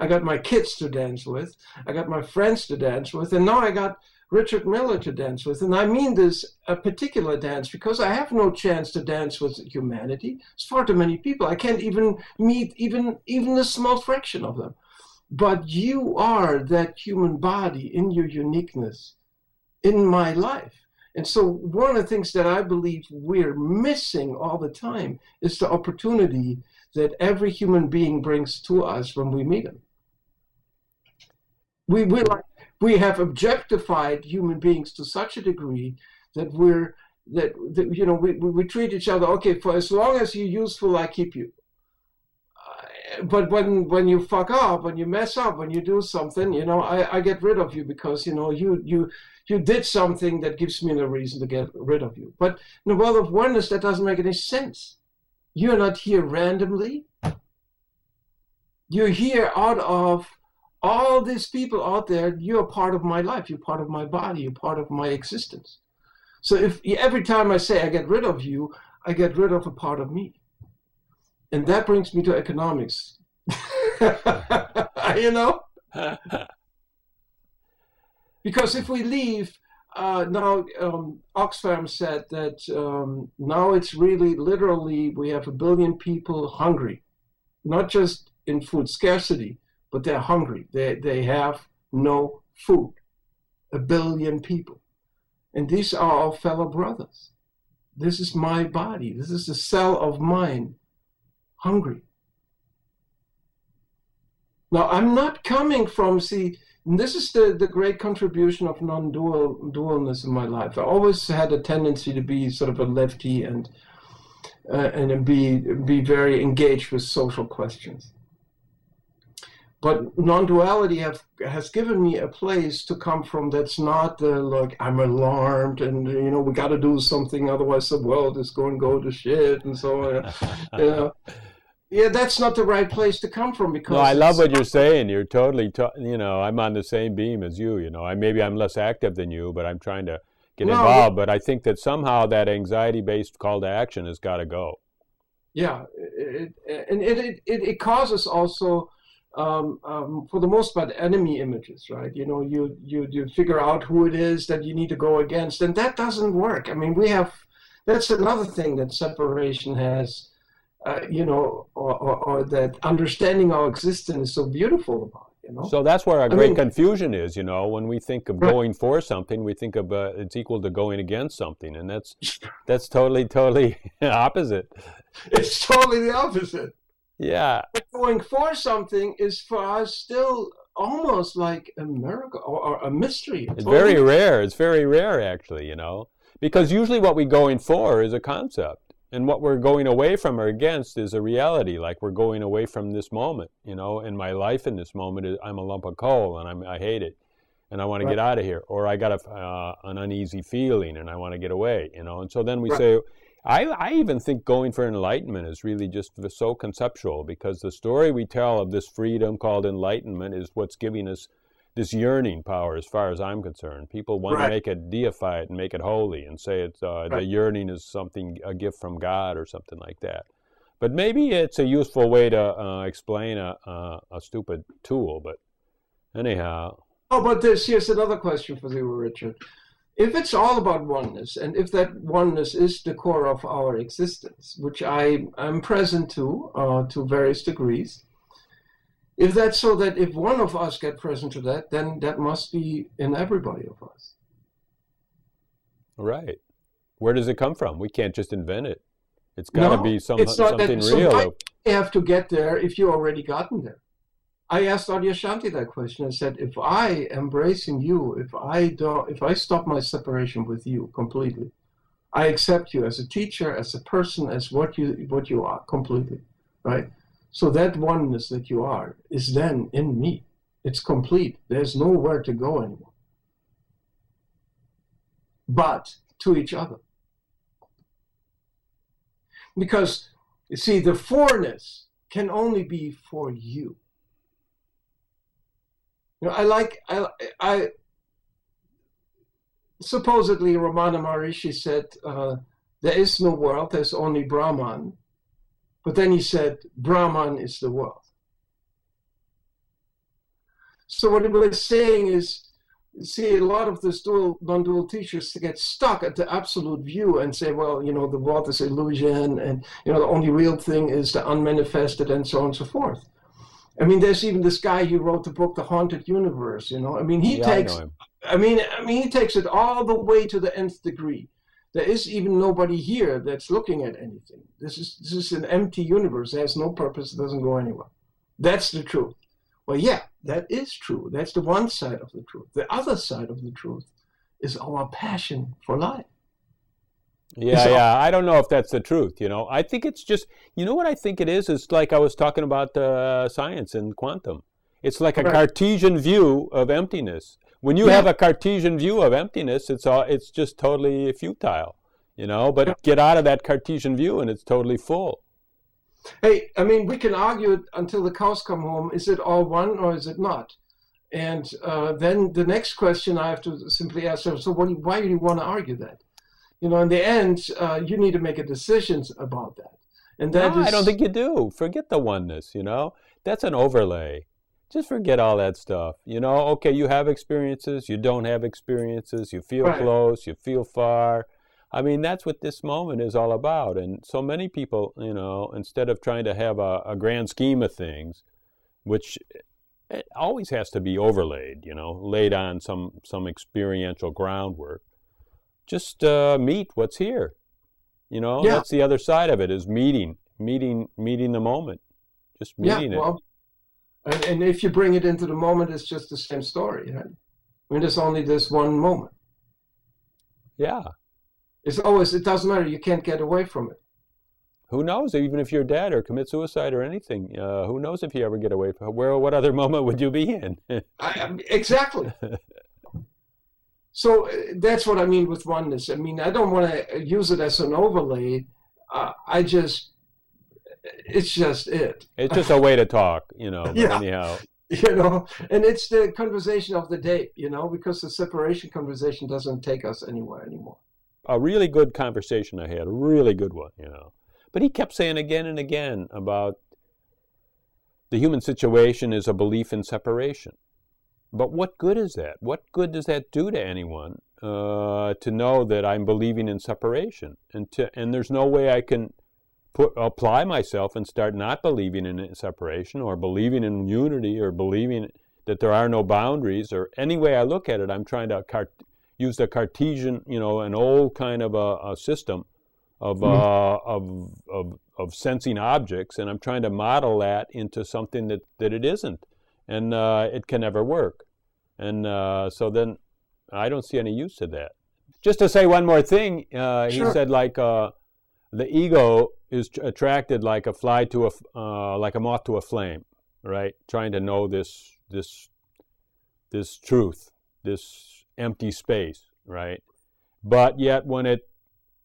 I got my kids to dance with, I got my friends to dance with, and now I got Richard Miller to dance with. And I mean this a particular dance because I have no chance to dance with humanity. It's far too many people. I can't even meet even even a small fraction of them. But you are that human body in your uniqueness in my life. And so, one of the things that I believe we're missing all the time is the opportunity that every human being brings to us when we meet him. We, we, like, we have objectified human beings to such a degree that we're that, that you know we, we treat each other okay for as long as you're useful I keep you uh, but when when you fuck up when you mess up when you do something you know I, I get rid of you because you know you you you did something that gives me no reason to get rid of you. But in the world of oneness, that doesn't make any sense. You're not here randomly. You're here out of all these people out there. You're part of my life. You're part of my body. You're part of my existence. So if every time I say I get rid of you, I get rid of a part of me. And that brings me to economics. [laughs] you know? [laughs] Because if we leave, uh, now um, Oxfam said that um, now it's really literally we have a billion people hungry, not just in food scarcity, but they're hungry. They, they have no food. A billion people. And these are our fellow brothers. This is my body. This is a cell of mine, hungry. Now, I'm not coming from, see, this is the, the great contribution of non-dual dualness in my life. I always had a tendency to be sort of a lefty and uh, and be be very engaged with social questions. But non-duality have, has given me a place to come from that's not the like I'm alarmed and uh, you know we got to do something otherwise the world is going to go to shit and so on. you know, [laughs] yeah, that's not the right place to come from because. No, I love what you're saying. You're totally, to, you know, I'm on the same beam as you. You know, I maybe I'm less active than you, but I'm trying to get no, involved. But I think that somehow that anxiety-based call to action has got to go. Yeah, it, and it it, it causes also. Um, um, for the most part, enemy images, right? You know, you, you you figure out who it is that you need to go against, and that doesn't work. I mean, we have that's another thing that separation has uh, you know, or, or, or, that understanding our existence is so beautiful about. You know? So that's where our great mean, confusion is. You know, when we think of right. going for something, we think of uh, it's equal to going against something, and that's that's totally, totally [laughs] opposite. It's totally the opposite. Yeah. But going for something is for us still almost like a miracle or, or a mystery. It's totally. very rare. It's very rare, actually. You know, because usually what we're going for is a concept and what we're going away from or against is a reality like we're going away from this moment you know in my life in this moment is i'm a lump of coal and I'm, i hate it and i want right. to get out of here or i got a, uh, an uneasy feeling and i want to get away you know and so then we right. say I, I even think going for enlightenment is really just so conceptual because the story we tell of this freedom called enlightenment is what's giving us this yearning power, as far as I'm concerned. People want right. to make it deify it and make it holy and say it's uh, right. the yearning is something a gift from God or something like that. But maybe it's a useful way to uh, explain a, a, a stupid tool. But anyhow. Oh, but there's here's another question for you, Richard. If it's all about oneness, and if that oneness is the core of our existence, which I am present to uh, to various degrees, if that's so that if one of us get present to that, then that must be in everybody of us. Right. Where does it come from? We can't just invent it. It's got to no, be some, something real. So I have to get there if you already gotten there. I asked Adyashanti that question and said, if I embracing you, if I don't, if I stop my separation with you completely, I accept you as a teacher, as a person, as what you what you are completely, right? So that oneness that you are is then in me. It's complete. There's nowhere to go anymore. But to each other. Because, you see, the fourness can only be for you. You know, I like, I, I supposedly Ramana Maharishi said, uh, there is no world, there's only Brahman. But then he said, Brahman is the world. So what he was saying is, see, a lot of the dual, non-dual teachers get stuck at the absolute view and say, well, you know, the world is illusion, and you know, the only real thing is the unmanifested, and so on and so forth. I mean, there's even this guy who wrote the book, The Haunted Universe. You know, I mean, he yeah, takes, I, I mean, I mean, he takes it all the way to the nth degree there is even nobody here that's looking at anything. This is this is an empty universe. It has no purpose. It doesn't go anywhere. That's the truth. Well, yeah, that is true. That's the one side of the truth. The other side of the truth is our passion for life. Yeah, yeah. I don't know if that's the truth. You know, I think it's just. You know what I think it is? It's like I was talking about uh, science and quantum. It's like a. Cartesian view of emptiness. When you yeah. have a Cartesian view of emptiness, it's all it's just totally futile, you know. But yeah. get out of that Cartesian view, and it's totally full. Hey, I mean, we can argue until the cows come home. Is it all one or is it not? And uh, then the next question I have to simply ask: So, what, why do you want to argue that? You know, in the end, uh, you need to make a decision about that. And that no, is... I don't think you do. Forget the oneness. You know, that's an overlay just forget all that stuff. You know, okay, you have experiences, you don't have experiences, you feel right. close, you feel far. I mean, that's what this moment is all about. And so many people, you know, instead of trying to have a, a grand scheme of things, which it always has to be overlaid, you know, laid on some some experiential groundwork. Just uh, meet what's here. You know, yeah. that's the other side of it is meeting, meeting, meeting the moment. Just meeting yeah, well, it. And, and if you bring it into the moment, it's just the same story. Right? I mean, there's only this one moment. Yeah. It's always, it doesn't matter. You can't get away from it. Who knows? Even if you're dead or commit suicide or anything, uh, who knows if you ever get away from Where, what other [laughs] moment would you be in? I, exactly. [laughs] so uh, that's what I mean with oneness. I mean, I don't want to use it as an overlay. Uh, I just, it's just it. It's just a way to talk, you know. [laughs] yeah. Anyhow. You know, and it's the conversation of the day, you know, because the separation conversation doesn't take us anywhere anymore. A really good conversation I had, a really good one, you know. But he kept saying again and again about the human situation is a belief in separation. But what good is that? What good does that do to anyone uh, to know that I'm believing in separation? And, to, and there's no way I can put, apply myself and start not believing in separation or believing in unity or believing that there are no boundaries or any way I look at it, I'm trying to cart- use the Cartesian, you know, an old kind of a, a system of, mm-hmm. uh, of, of, of sensing objects, and I'm trying to model that into something that, that it isn't, and uh, it can never work. And uh, so then I don't see any use to that. Just to say one more thing, uh, he said like uh, the ego is attracted like a fly to a uh, like a moth to a flame, right? Trying to know this this this truth, this empty space, right? But yet when it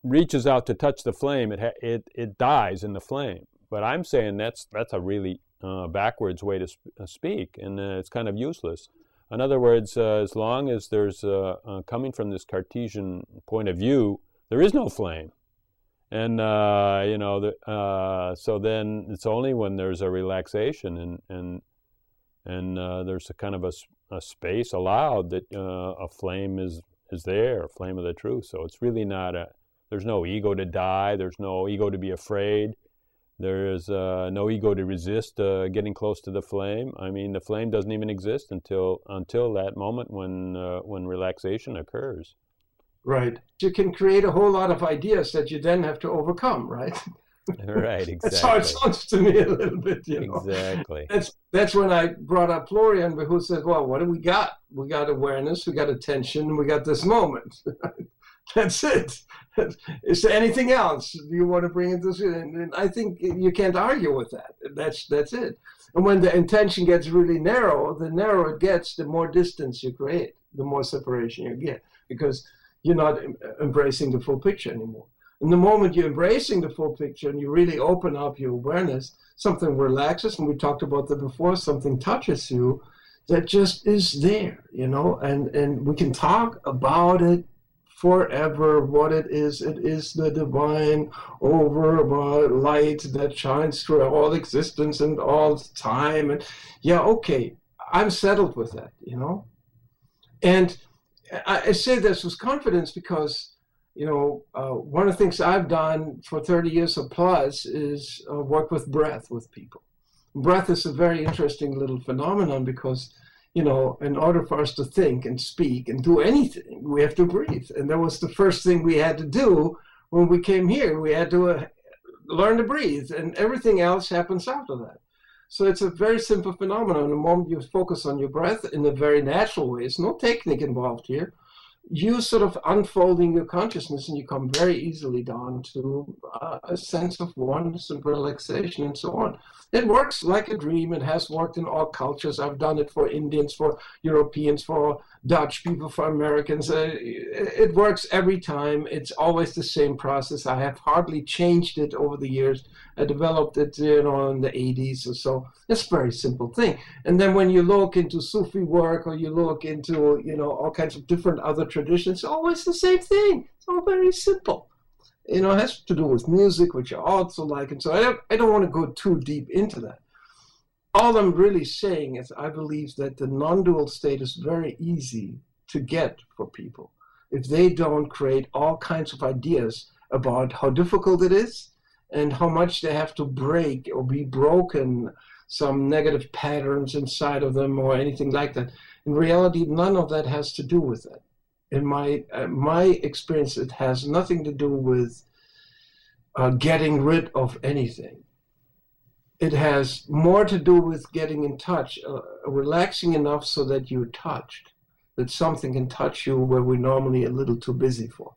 reaches out to touch the flame, it ha- it it dies in the flame. But I'm saying that's that's a really uh, backwards way to sp- uh, speak, and uh, it's kind of useless. In other words, uh, as long as there's coming from this Cartesian point of view, there is no flame, and you know, the, so then it's only when there's a relaxation and and and there's a kind of a, a space allowed that a flame is is there, a flame of the truth. So it's really not a there's no ego to die. There's no ego to be afraid. There is uh, no ego to resist uh, getting close to the flame. I mean, the flame doesn't even exist until until that moment when uh, when relaxation occurs. Right. You can create a whole lot of ideas that you then have to overcome. Right. [laughs] right. Exactly. [laughs] that's how it sounds to me a little bit. You know? Exactly. [laughs] That's that's when I brought up Florian, who said, "Well, what do we got? We got awareness. We got attention. We got this moment." That's it. Is there anything else you want to bring into this? And I think you can't argue with that. That's that's it. And when the intention gets really narrow, the narrower it gets, the more distance you create, the more separation you get, because you're not embracing the full picture anymore. And the moment you're embracing the full picture and you really open up your awareness, something relaxes, and we talked about that before, something touches you that just is there, you know, and, and we can talk about it forever what it is. It is the divine over light that shines through all existence and all time. And yeah, okay, I'm settled with that, you know. And I, say this with confidence because, you know, uh, one of the things I've done for 30 years or plus is uh, work with breath with people. Breath is a very interesting little phenomenon because you know, in order for us to think and speak and do anything, we have to breathe. And that was the first thing we had to do when we came here. We had to uh, learn to breathe, and everything else happens after that. So it's a very simple phenomenon. The moment you focus on your breath in a very natural way, there's no technique involved here. You sort of unfolding your consciousness, and you come very easily down to uh, a sense of oneness and relaxation and so on. It works like a dream. It has worked in all cultures. I've done it for Indians, for Europeans, for Dutch people, for Americans. Uh, it works every time. It's always the same process. I have hardly changed it over the years. I developed it, you know, in the 80s or so. It's a very simple thing. And then when you look into Sufi work or you look into, you know, all kinds of different other traditions, it's always the same thing. It's all very simple you know, it has to do with music, which I also like. And so I I don't want to go too deep into that. All I'm really saying is I believe that the non-dual state is very easy to get for people. If they don't create all kinds of ideas about how difficult it is and how much they have to break or be broken some negative patterns inside of them or anything like that in reality none of that has to do with it. In my uh, my experience it has nothing to do with uh, getting rid of anything it has more to do with getting in touch, uh, relaxing enough so that you're touched, that something can touch you where we're normally a little too busy for.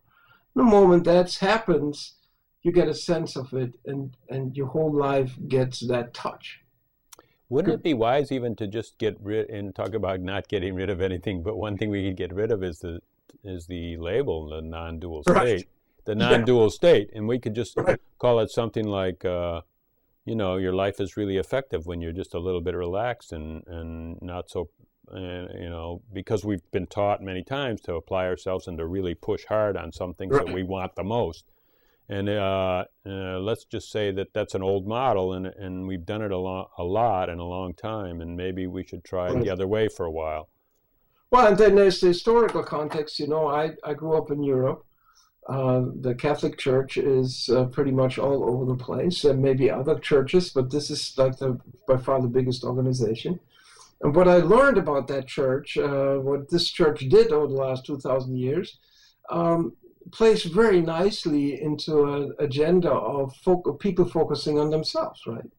The moment that happens, you get a sense of it, and and your whole life gets that touch. Wouldn't it be wise even to just get rid and talk about not getting rid of anything? But one thing we could get rid of is the is the label, the non-dual state, right. the non-dual yeah. state, and we could just right. call it something like. Uh, you know your life is really effective when you're just a little bit relaxed and and not so uh, you know because we've been taught many times to apply ourselves and to really push hard on some things that we want the most. And uh, uh, let's just say that that's an old model and and we've done it a lot a lot in a long time and maybe we should try the other way for a while. Well and then there's the historical context you know i i grew up in europe uh, the Catholic Church is uh, pretty much all over the place, and maybe other churches, but this is like the by far the biggest organization. And what I learned about that church, uh, what this church did over the last two thousand years, um, plays very nicely into an agenda of folk, people focusing on themselves, right?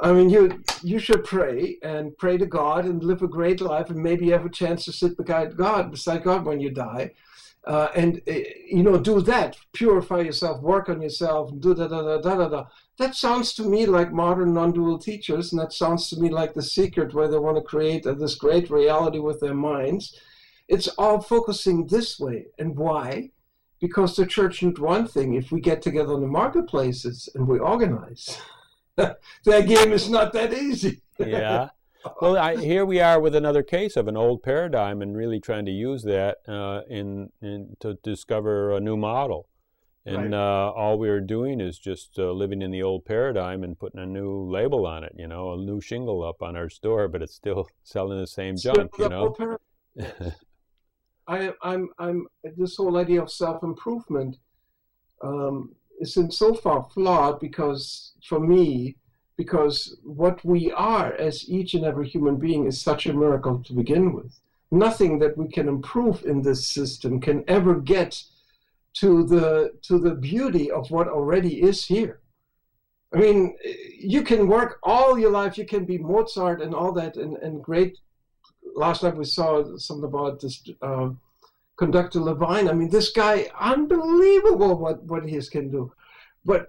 I mean, you you should pray and pray to God and live a great life, and maybe have a chance to sit beside God, beside God when you die uh, and uh, you know do that. Purify yourself work on yourself do da da da da da da. That sounds to me like modern non-dual teachers and that sounds to me like the secret where they want to create uh, this great reality with their minds. It's all focusing this way. And why? Because the church need one thing if we get together in the marketplaces and we organize. [laughs] That game is not that easy. Yeah well, I, here we are with another case of an old paradigm and really trying to use that uh, in, in to discover a new model. And right. uh, all we are doing is just uh, living in the old paradigm and putting a new label on it, you know, a new shingle up on our store, but it's still [laughs] selling the same junk, you know. I, I'm, I'm, this whole idea of self improvement um, is in so far flawed because for me, because what we are as each and every human being is such a miracle to begin with. Nothing that we can improve in this system can ever get to the to the beauty of what already is here. I mean, you can work all your life. You can be Mozart and all that, and, and great. Last night we saw something about this uh, conductor Levine. I mean, this guy, unbelievable what what he can do. But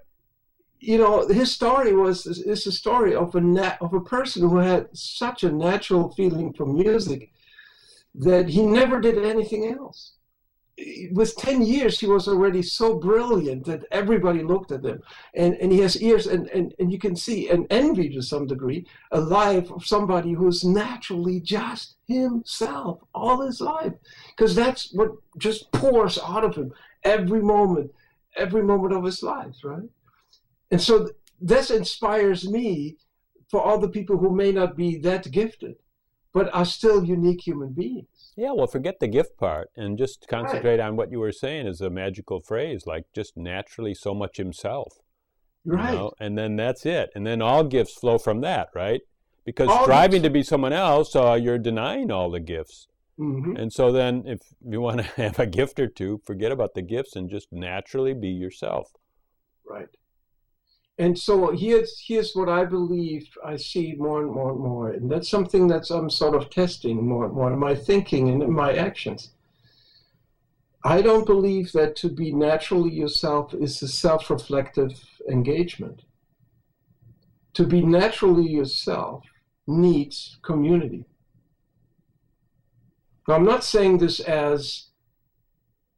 you know, his story was is a story of a of a person who had such a natural feeling for music that he never did anything else. With 10 years, he was already so brilliant that everybody looked at him. And, and he has ears, and, and, and you can see and envy to some degree a life of somebody who's naturally just himself all his life. Because that's what just pours out of him every moment, every moment of his life, right? And so this inspires me for all the people who may not be that gifted, but are still unique human beings. Yeah, well, forget the gift part and just concentrate right. on what you were saying is a magical phrase, like just naturally so much himself. Right. You know? And then that's it. And then all gifts flow from that, right? Because all striving gifts. to be someone else, uh, you're denying all the gifts. Mm-hmm. And so then, if you want to [laughs] have a gift or two, forget about the gifts and just naturally be yourself. Right and so here's here's what I believe I see more and more and more, and that's something that's I'm sort of testing more and more in my thinking and in my actions. I don't believe that to be naturally yourself is a self-reflective engagement. To be naturally yourself needs community. Now, I'm not saying this as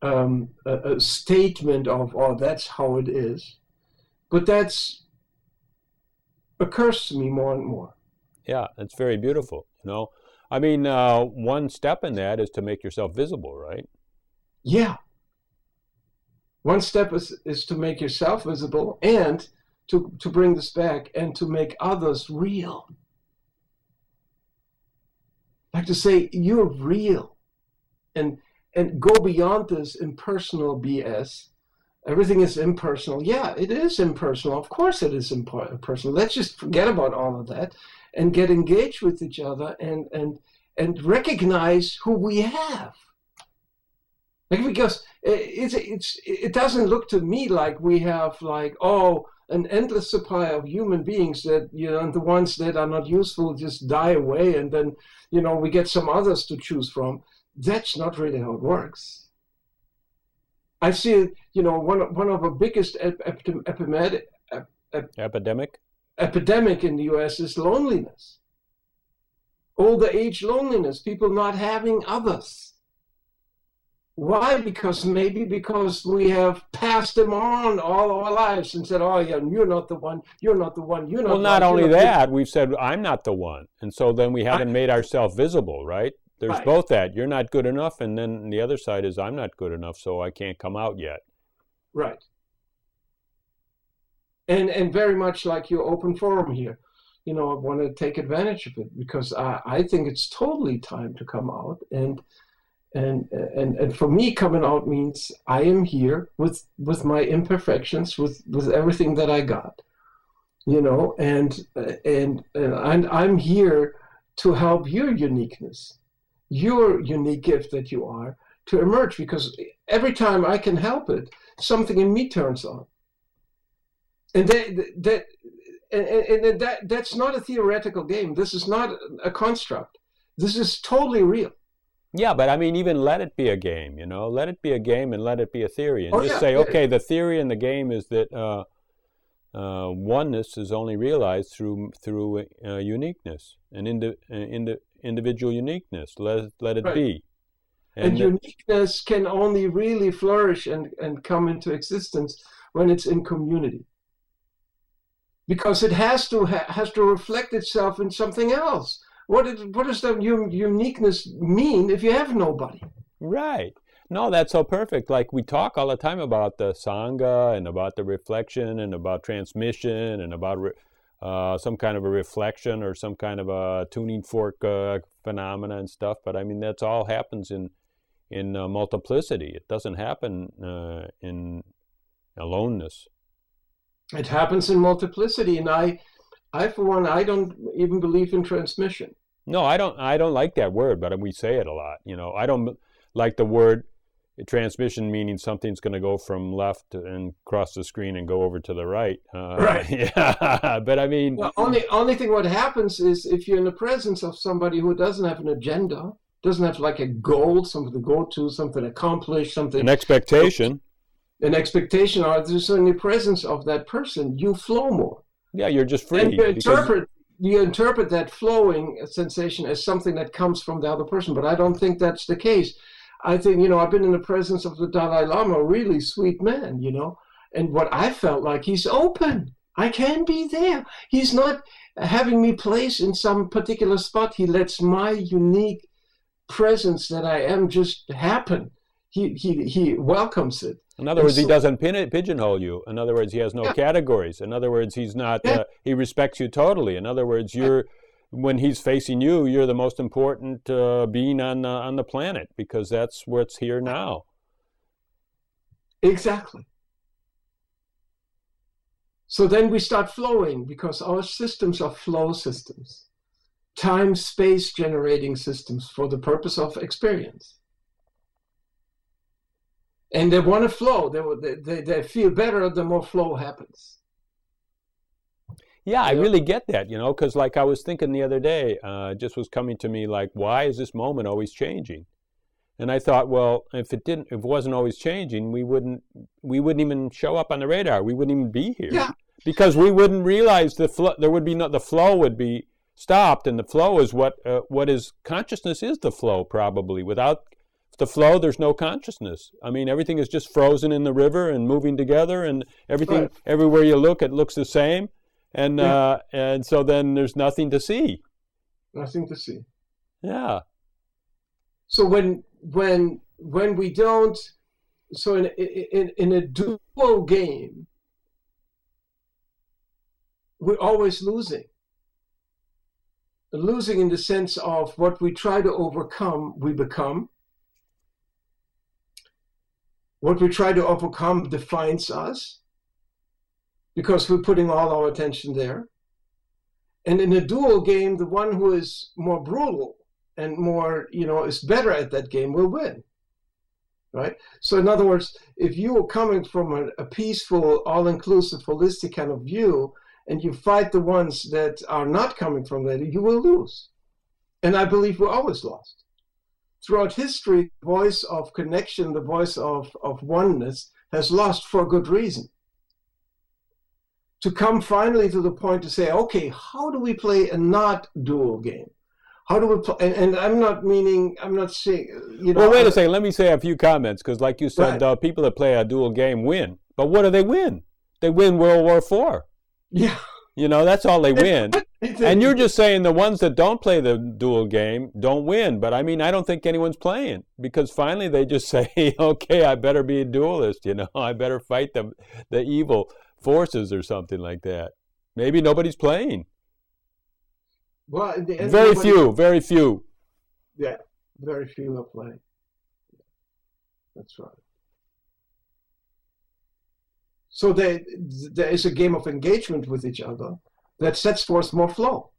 um, a, a statement of, oh, that's how it is but that's occurs to me more and more. Yeah, it's very beautiful. You know, I mean, uh, one step in that is to make yourself visible, right? Yeah. One step is, is to make yourself visible and to, to bring this back and to make others real. like to say you're real and and go beyond this impersonal BS. Everything is impersonal. Yeah, it is impersonal. Of course, it is impersonal. Let's just forget about all of that and get engaged with each other and and and recognize who we have. Like because it's it's it doesn't look to me like we have like oh an endless supply of human beings that you know and the ones that are not useful just die away and then you know we get some others to choose from that's not really how it works i see you know one of, one of the biggest ep- ep- ep- epidemic epidemic in the us is loneliness older age loneliness people not having others why? Because maybe because we have passed them on all our lives and said, "Oh, yeah, you're not the one. You're not the one. You're not." Well, not only that, we've said, "I'm not the one," and so then we haven't I, made ourselves visible, right? There's right. both that you're not good enough, and then the other side is I'm not good enough, so I can't come out yet. Right. And and very much like your open forum here, you know, I want to take advantage of it because I, I think it's totally time to come out and and and and for me coming out means i am here with with my imperfections with with everything that i got you know and and and i'm, I'm here to help your uniqueness your unique gift that you are to emerge because every time i can help it something in me turns on. And that that and, and that that's not a theoretical game. This is not a construct. This is totally real. Yeah, but I mean, even let it be a game, you know, let it be a game and let it be a theory, and oh, just yeah. say, okay, the theory in the game is that uh, uh, oneness is only realized through through uh, uniqueness. And indi- uh, indi- individual uniqueness. Let let it right. be. And, and uniqueness can only really flourish and, and come into existence when it's in community because it has to ha- has to reflect itself in something else what, is, what does that uniqueness mean if you have nobody? Right. No, that's so perfect. Like we talk all the time about the Sangha and about the reflection and about transmission and about re- uh, some kind of a reflection or some kind of a tuning fork uh, phenomena and stuff. But I mean, that's all happens in in uh, multiplicity. It doesn't happen uh, in aloneness. It happens in multiplicity, and I I, for one, I don't even believe in transmission. No, I don't. I don't like that word, but we say it a lot. You know, I don't like the word transmission, meaning something's going to go from left and cross the screen and go over to the right. Uh, right. [laughs] Yeah, but I mean, the only only thing what happens is if you're in the presence of somebody who doesn't have an agenda, doesn't have like a goal, something to go to, something to accomplish, something an expectation, an expectation, or there's in the presence of that person, you flow more. Yeah, you're just free. And you interpret you interpret that flowing sensation as something that comes from the other person, but I don't think that's the case. I think you know I've been in the presence of the Dalai Lama, a really sweet man, you know, and what I felt like he's open. I can be there. He's not having me place in some particular spot. He lets my unique presence that I am just happen. He he he welcomes it. In other words, so, he doesn't pin, pigeonhole you. In other words, he has no yeah. categories. In other words, he's not. Yeah. Uh, he respects you totally. In other words, you're yeah. When he's facing you, you're the most important uh, being on uh, on the planet because that's what's here now. Exactly. So then we start flowing because our systems are flow systems, time space generating systems for the purpose of experience and they want to flow. They, they, they feel better the more flow happens. Yeah, I really get that, you know, because like I was thinking the other day, uh, just was coming to me like, why is this moment always changing? And I thought, well, if it didn't, if it wasn't always changing, we wouldn't, we wouldn't even show up on the radar. We wouldn't even be here, yeah. because we wouldn't realize the flow. There would be no, the flow would be stopped, and the flow is what, uh, what is consciousness is the flow probably. Without the flow, there's no consciousness. I mean, everything is just frozen in the river and moving together, and everything, right. everywhere you look, it looks the same, and yeah. uh, and so then there's nothing to see. Nothing to see. Yeah. So when when when we don't, so in in in a dual game, we're always losing. losing in the sense of what we try to overcome, we become. What we try to overcome defines us because we're putting all our attention there. And in a dual game, the one who is more brutal and more, you know, is better at that game will win. Right? So, in other words, if you are coming from a, a peaceful, all inclusive, holistic kind of view, and you fight the ones that are not coming from that, you will lose. And I believe we're always lost. Throughout history, the voice of connection, the voice of, of oneness has lost for a good reason. To come finally to the point to say, okay, how do we play a not dual game? How do we play? And, and, I'm not meaning, I'm not saying, you know. Well, wait a second. Let me say a few comments because, like you said, Right. uh, people that play a dual game win. But what do they win? They win World War Four. Yeah. You know, that's all they [laughs] win. And you're just saying the ones that don't play the dual game don't win. But I mean, I don't think anyone's playing because finally they just [laughs] say, okay, I better be a duelist. You know, I better fight the the evil forces or something like that. Maybe nobody's playing. Well, Very few, very few. Yeah, very few are playing. That's right. So there, there is a game of engagement with each other that sets forth more flow.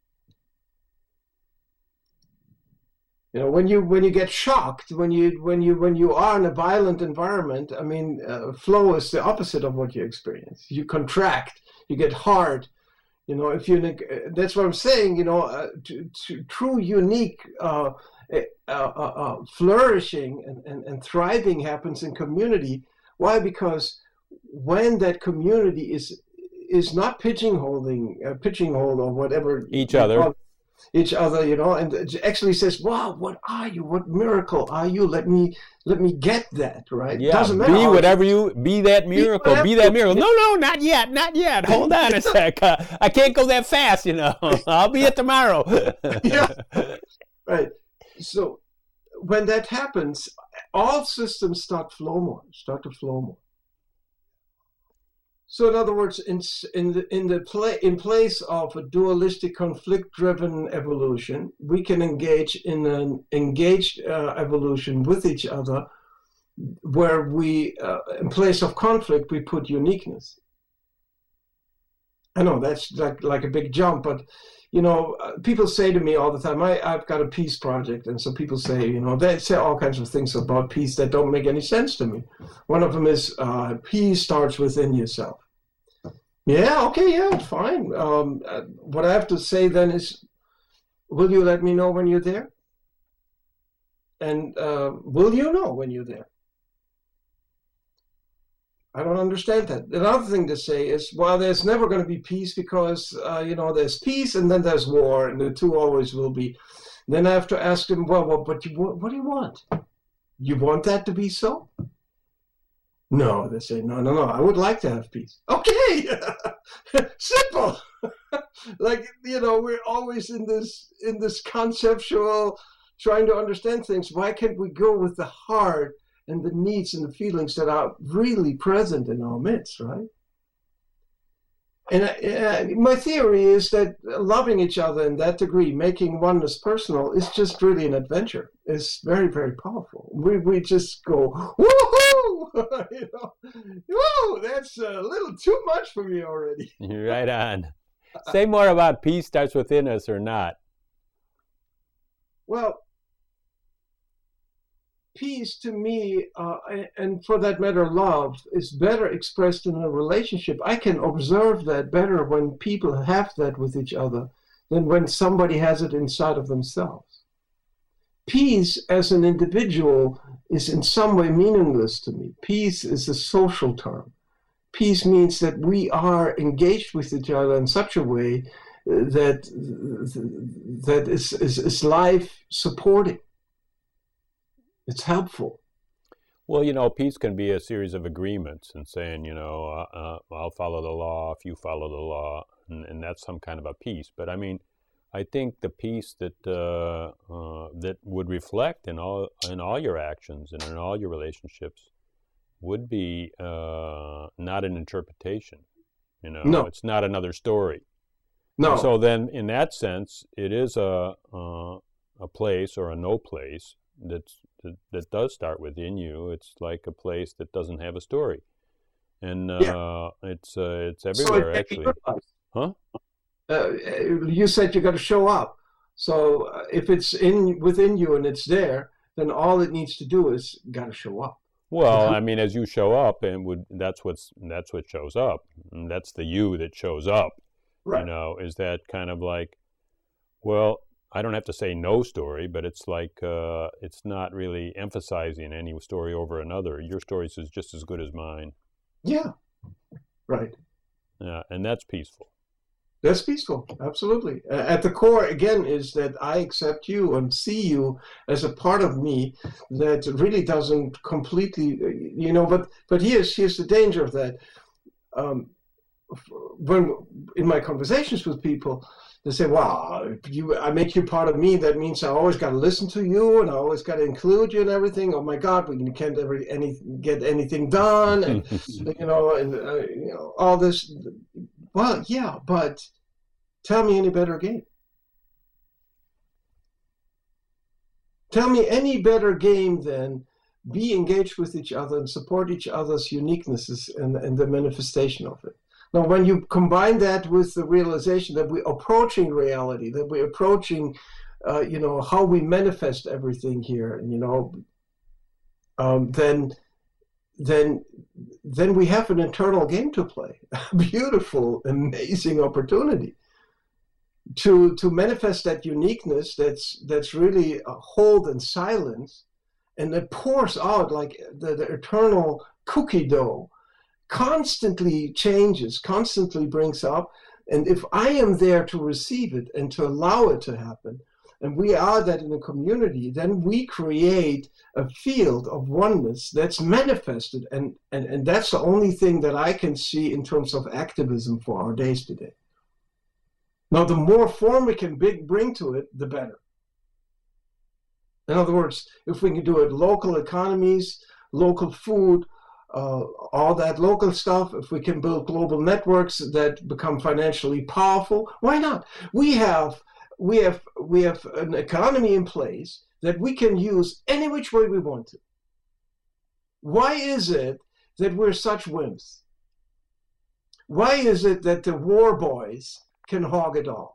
You know, when you when you get shocked, when you when you when you are in a violent environment, I mean, uh, flow is the opposite of what you experience. You contract, you get hard. You know, if you uh, that's what I'm saying. You know, uh, to, to true unique uh, uh, uh, uh, flourishing and, and, and thriving happens in community. Why? Because when that community is is not pigeonholing, uh, pigeonhole or whatever Each other. Each other, you know, and actually says, "Wow, what are you? What miracle are you? Let me let me get that right." Yeah, Doesn't matter. be whatever you be. That miracle. Be, whatever. that miracle. No, no, not yet, not yet. [laughs] Hold on a sec. Uh, I can't go that fast. You know, [laughs] [laughs] I'll be it tomorrow. Yeah. Right. So when that happens, all systems start flow more, start to flow more. So in other words, in in the in the play in place of a dualistic conflict-driven evolution, we can engage in an engaged uh, evolution with each other, where we, uh, in place of conflict, we put uniqueness. I know that's like like a big jump, but you know, uh, people say to me all the time, I, I've got a peace project. And so people say, you know, they say all kinds of things about peace that don't make any sense to me. One of them is uh, peace starts within yourself. Yeah, okay, yeah, fine. Um, uh, what I have to say then is, will you let me know when you're there? And uh, will you know when you're there? I don't understand that. Another thing to say is, well, there's never going to be peace because, uh, you know, there's peace and then there's war, and the two always will be. Then I have to ask them, well, well but you, what, what do you want? You want that to be so? No, they say, no, no, no, I would like to have peace. Okay, [laughs] simple. [laughs] like, you know, we're always in this, in this conceptual, trying to understand things. Why can't we go with the heart and the needs and the feelings that are really present in our midst, right? And uh, my theory is that loving each other in that degree, making oneness personal, is just really an adventure. It's very, very powerful. We, we just go, woohoo! [laughs] you know, whoa, that's a little too much for me already. [laughs] Right on. Say more about peace starts within us or not. Well, peace to me, uh, and for that matter, love, is better expressed in a relationship. I can observe that better when people have that with each other than when somebody has it inside of themselves. Peace as an individual is in some way meaningless to me. Peace is a social term. Peace means that we are engaged with each other in such a way that that is, is, is life supporting it's helpful. Well, you know, peace can be a series of agreements and saying, you know, uh, uh, I'll follow the law if you follow the law, and, and that's some kind of a peace. But I mean, I think the peace that uh, uh, that would reflect in all in all your actions and in all your relationships would be uh, not an interpretation. You know, No. it's not another story. No. So then, in that sense, it is a uh, a place or a no place that's that, that does start within you. It's like a place that doesn't have a story, and uh, Yeah. it's uh, it's So everywhere it- actually. Huh? Uh, you said you got to show up. So uh, if it's in within you and it's there, then all it needs to do is got to show up. Well. [laughs] I mean, as you show up, and would that's what's that's what shows up, and that's the you that shows up. You know, is that kind of like, well, I don't have to say no story, but it's like uh, it's not really emphasizing any story over another. Your story is just as good as mine, Yeah. Right. yeah, and that's peaceful. That's peaceful. Absolutely. Uh, At the core, again, is that I accept you and see you as a part of me that really doesn't completely, uh, you know. But but here's here's the danger of that. Um, when in my conversations with people, they say, "Wow, you, I make you part of me. That means I always got to listen to you, and I always got to include you and everything. Oh my God, we can't ever any get anything done, and [laughs] you know, and uh, you know all this." Well, yeah, but tell me any better game. Tell me any better game than be engaged with each other and support each other's uniquenesses and, and the manifestation of it. Now, when you combine that with the realization that we're approaching reality, that we're approaching, uh, you know, how we manifest everything here, you know, um, then, then, then we have an internal game to play. A [laughs] beautiful, amazing opportunity to to manifest that uniqueness. That's that's really a hold and silence, and it pours out like the, the eternal cookie dough constantly changes, constantly brings up. And if I am there to receive it and to allow it to happen, and we are that in a community, then we create a field of oneness that's manifested. And, and, and that's the only thing that I can see in terms of activism for our days today. Now, the more form we can big, bring to it, the better. In other words, if we can do it local economies, local food, uh, all that local stuff, if we can build global networks that become financially powerful, why not? We have we have we have an economy in place that we can use any which way we want to. Why is it that we're such wimps? Why is it that the war boys can hog it all?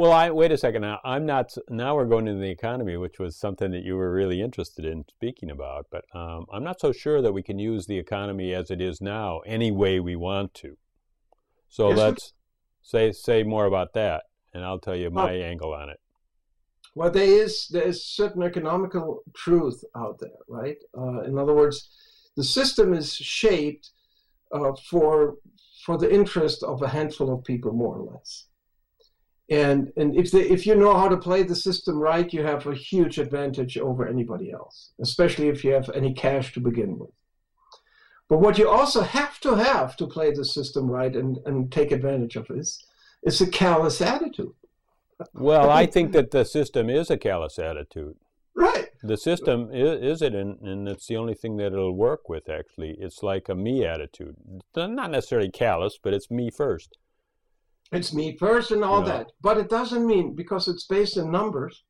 Well, I wait a second now. I'm not. Now we're going into the economy, which was something that you were really interested in speaking about. But um, I'm not so sure that we can use the economy as it is now any way we want to. So Yes, let's say say more about that, and I'll tell you my angle on it. Well, there is there is certain economical truth out there, right? Uh, in other words, the system is shaped uh, for for the interest of a handful of people, more or less. And and if they, if you know how to play the system right, you have a huge advantage over anybody else, especially if you have any cash to begin with. But what you also have to have to play the system right and, and take advantage of is is a callous attitude. Well, I think that the system is a callous attitude. Right. The system is, is it, and, and it's the only thing that it'll work with. Actually, it's like a me attitude. Not necessarily callous, but it's me first. It's me first and all Yeah. that. But it doesn't mean because it's based in numbers.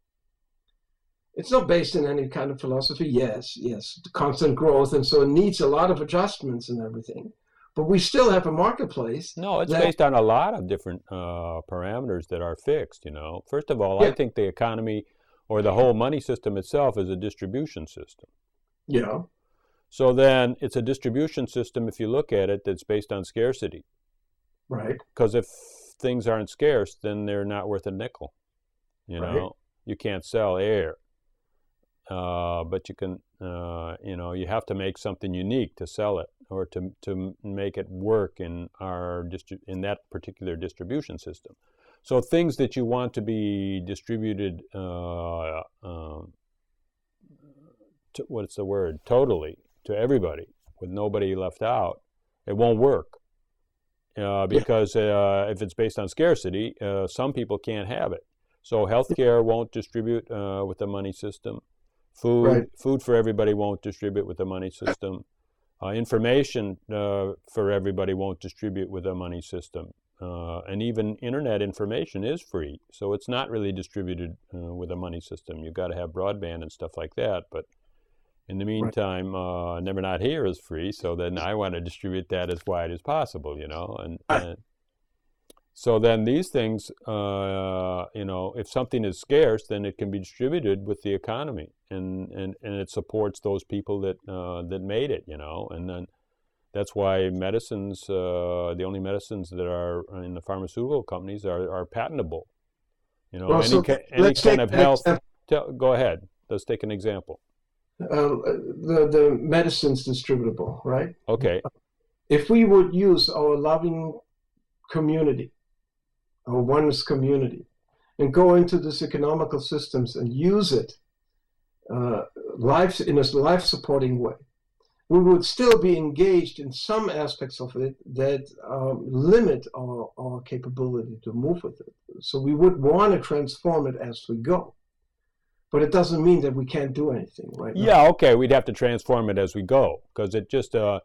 It's not based in any kind of philosophy. Yes, yes, constant growth, and so it needs a lot of adjustments and everything. But we still have a marketplace. No, it's that- based on a lot of different uh, parameters that are fixed. You know, first of all, I think the economy or the whole money system itself is a distribution system. Yeah, So then, it's a distribution system. If you look at it, that's based on scarcity. right. Because if things aren't scarce, then they're not worth a nickel. You Right. know, you can't sell air, uh, but you can. Uh, you know, you have to make something unique to sell it or to to make it work in our distri- in that particular distribution system. So things that you want to be distributed. Uh, um, to, what's the word? Totally to everybody, with nobody left out. It won't work uh, because uh, if it's based on scarcity, uh, some people can't have it. So healthcare won't distribute uh, with the money system. Food, Right. food for everybody won't distribute with the money system. Uh, information uh, for everybody won't distribute with the money system. uh, and even internet information is free. So it's not really distributed uh, with a money system. You've got to have broadband and stuff like that. But in the meantime, right. uh, Never Not Here is free. So then I want to distribute that as wide as possible, you know. And, and so then these things, uh, you know, if something is scarce, then it can be distributed with the economy, and and, and it supports those people that uh, that made it, you know, and then that's why medicines, uh, the only medicines that are in the pharmaceutical companies are, are patentable. You know, well, any, so any kind of health. Tell, go ahead. Let's take an example. Uh, the the medicines distributable, right? Okay. If we would use our loving community, our oneness community, and go into this economical systems and use it uh, life in a life supporting way, we would still be engaged in some aspects of it that um, limit our, our capability to move with it. So we would want to transform it as we go. But it doesn't mean that we can't do anything right Yeah, okay, we'd have to transform it as we go because it just, uh,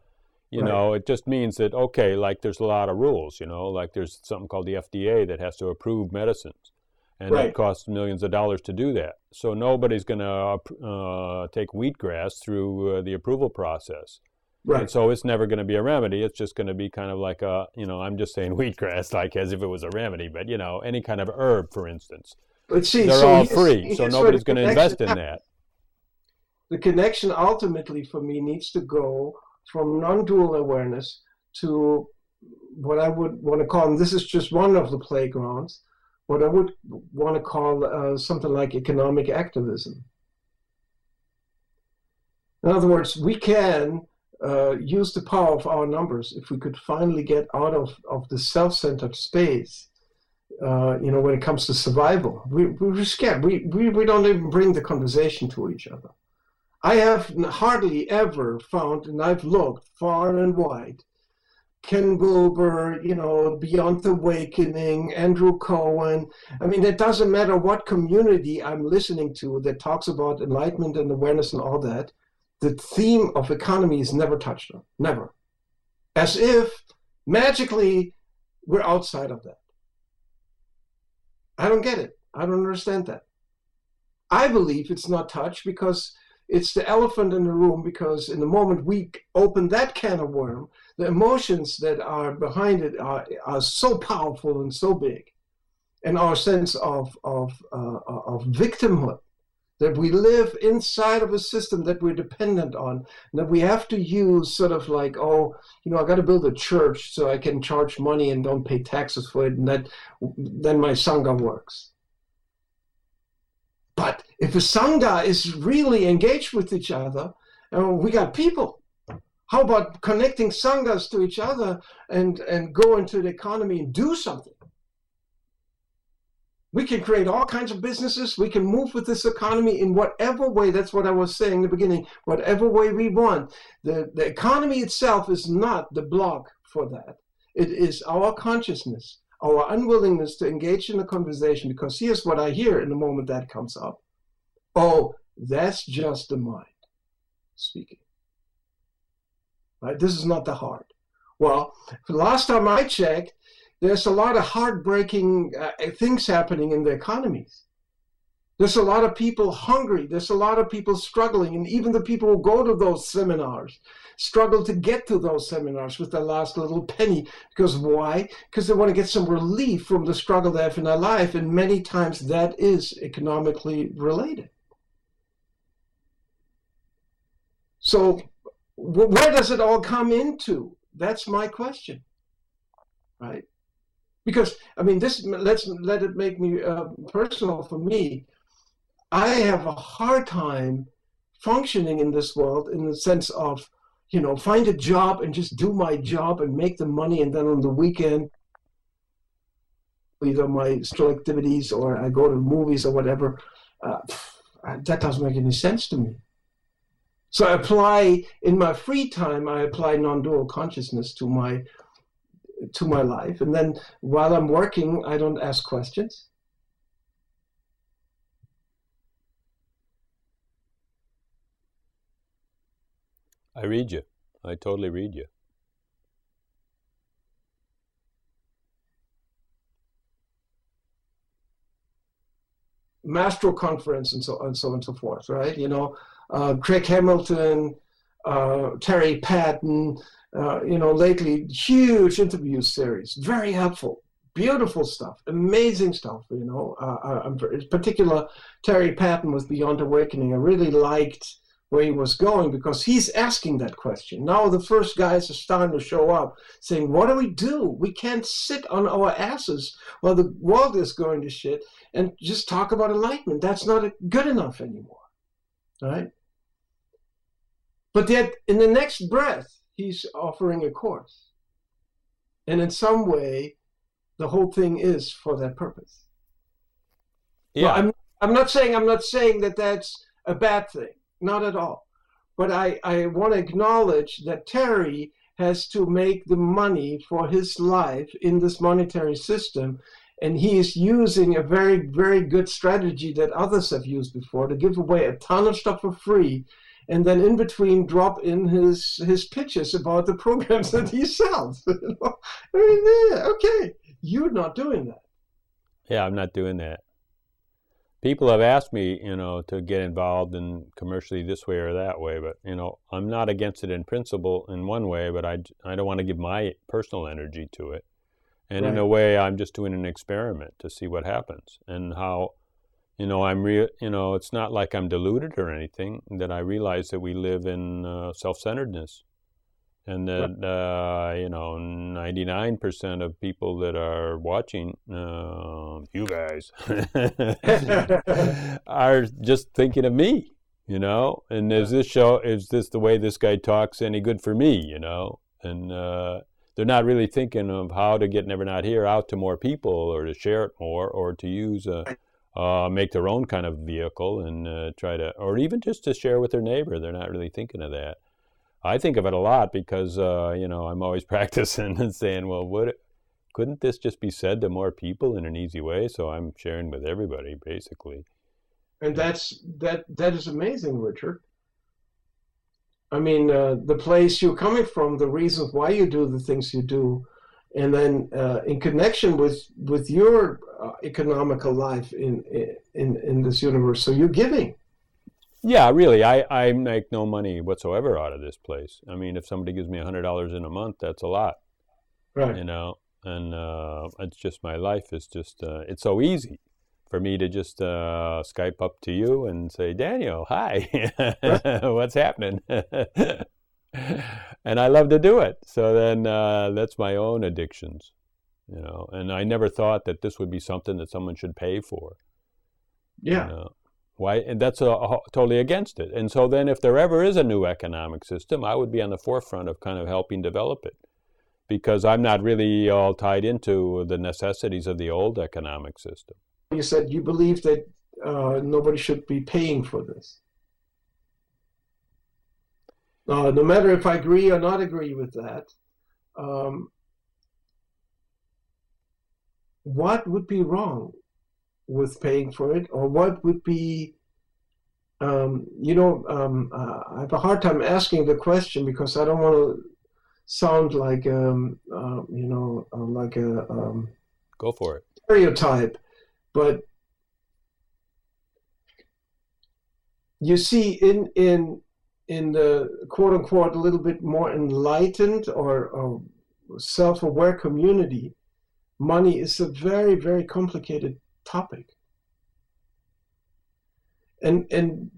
you right. know, it just means that, okay, like there's a lot of rules, you know, like there's something called the FDA that has to approve medicines and right. it costs millions of dollars to do that. So nobody's going to uh, take wheatgrass through uh, the approval process. Right. And so it's never going to be a remedy. It's just going to be kind of like a, you know, I'm just saying [laughs] wheatgrass, like as if it was a remedy, but you know, any kind of herb, for instance. But see, they're so all free, so nobody's going to invest in that. The connection ultimately for me needs to go from non-dual awareness to what I would want to call, and this is just one of the playgrounds, what I would want to call uh, something like economic activism. In other words, we can uh, use the power of our numbers if we could finally get out of, of the self-centered space. Uh, you know, when it comes to survival, we, we're scared. We, we, we don't even bring the conversation to each other. I have hardly ever found, and I've looked far and wide, Ken Wilber, you know, Beyond the Awakening, Andrew Cohen. I mean, it doesn't matter what community I'm listening to that talks about enlightenment and awareness and all that. The theme of economy is never touched on, never. As if magically we're outside of that. I don't get it. I don't understand that. I believe it's not touch because it's the elephant in the room because in the moment we open that can of worm, the emotions that are behind it are, are so powerful and so big. And our sense of, of, uh, of victimhood, that we live inside of a system that we're dependent on, that we have to use sort of like, oh, you know, I got to build a church so I can charge money and don't pay taxes for it, and that then my sangha works. But if a sangha is really engaged with each other, uh, we got people. How about connecting sanghas to each other and, and go into the economy and do something? We can create all kinds of businesses. We can move with this economy in whatever way. That's what I was saying in the beginning. Whatever way we want. The, the economy itself is not the block for that. It is our consciousness, our unwillingness to engage in a conversation, because here's what I hear in the moment that comes up. Oh, that's just the mind speaking. Right? This is not the heart. Well, last time I checked, there's a lot of heartbreaking uh, things happening in the economies. There's a lot of people hungry. There's a lot of people struggling. And even the people who go to those seminars struggle to get to those seminars with their last little penny. Because why? Because they want to get some relief from the struggle they have in their life. And many times that is economically related. So, where does it all come into? That's my question. Right? Because, I mean, this, let's let it make me uh, personal for me I have a hard time functioning in this world in the sense of, you know, find a job and just do my job and make the money, and then on the weekend, either my still activities or I go to movies or whatever. Uh, that doesn't make any sense to me. So I apply in my free time. I apply non-dual consciousness to my to my life. And then while I'm working, I don't ask questions. I read you. I totally read you. Mastro conference and so on and so on and so forth, right? You know, uh, Craig Hamilton, uh, Terry Patten, uh, you know, lately huge interview series, very helpful, beautiful stuff, amazing stuff. You know, uh, uh in particular, Terry Patten with Beyond Awakening, I really liked where he was going because he's asking that question. Now the first guys are starting to show up saying, What do we do? We can't sit on our asses while the world is going to shit and just talk about enlightenment. That's not good enough anymore. Right? But yet, in the next breath, he's offering a course. And in some way, the whole thing is for that purpose. Yeah. Well, I'm, I'm not saying I'm not saying that that's a bad thing not at all. But I, I want to acknowledge that Terry has to make the money for his life in this monetary system. And he is using a very, very good strategy that others have used before to give away a ton of stuff for free. And then in between, drop in his his pitches about the programs that he sells. [laughs] I mean, yeah, okay, you're not doing that. Yeah, I'm not doing that people have asked me, you know, to get involved in commercially this way or that way, but you know, I'm not against it in principle in one way, but I, I don't want to give my personal energy to it. And right. in a way, I'm just doing an experiment to see what happens and how, you know, I'm real. You know, it's not like I'm deluded or anything. That I realize that we live in uh, self-centeredness, and that uh, you know 99% of people that are watching uh, you guys [laughs] are just thinking of me you know and is this show is this the way this guy talks any good for me you know and uh, they're not really thinking of how to get never not here out to more people or to share it more or to use a uh, make their own kind of vehicle and uh, try to or even just to share with their neighbor they're not really thinking of that I think of it a lot because uh, you know I'm always [laughs] practicing and saying, well, what couldn't this just be said to more people in an easy way? So I'm sharing with everybody basically. And that's that that is amazing, Richard. I mean, uh, the place you're coming from, the reasons why you do the things you do, and then uh, in connection with with your uh, economical life in in in this universe. So you're giving. Yeah, really, I, I make no money whatsoever out of this place. I mean, if somebody gives me a hundred dollars in a month, that's a lot, right? You know, and uh, it's just my life is just uh, it's so easy for me to just uh, Skype up to you and say, Daniel, hi, [laughs] what's happening? [laughs] and I love to do it. So then uh, that's my own addictions, you know. And I never thought that this would be something that someone should pay for. Yeah. You know? Why? And that's a, a, totally against it. And so then, if there ever is a new economic system, I would be on the forefront of kind of helping develop it, because I'm not really all tied into the necessities of the old economic system. You said you believe that uh, nobody should be paying for this. Uh, no matter if I agree or not agree with that, um, what would be wrong with paying for it, or what would be, um, you know, um, uh, I have a hard time asking the question because I don't want to sound like, um, uh, you know, uh, like a um, go for it. stereotype, but you see in in in the quote unquote a little bit more enlightened or, or self-aware community money is a very very complicated topic. And and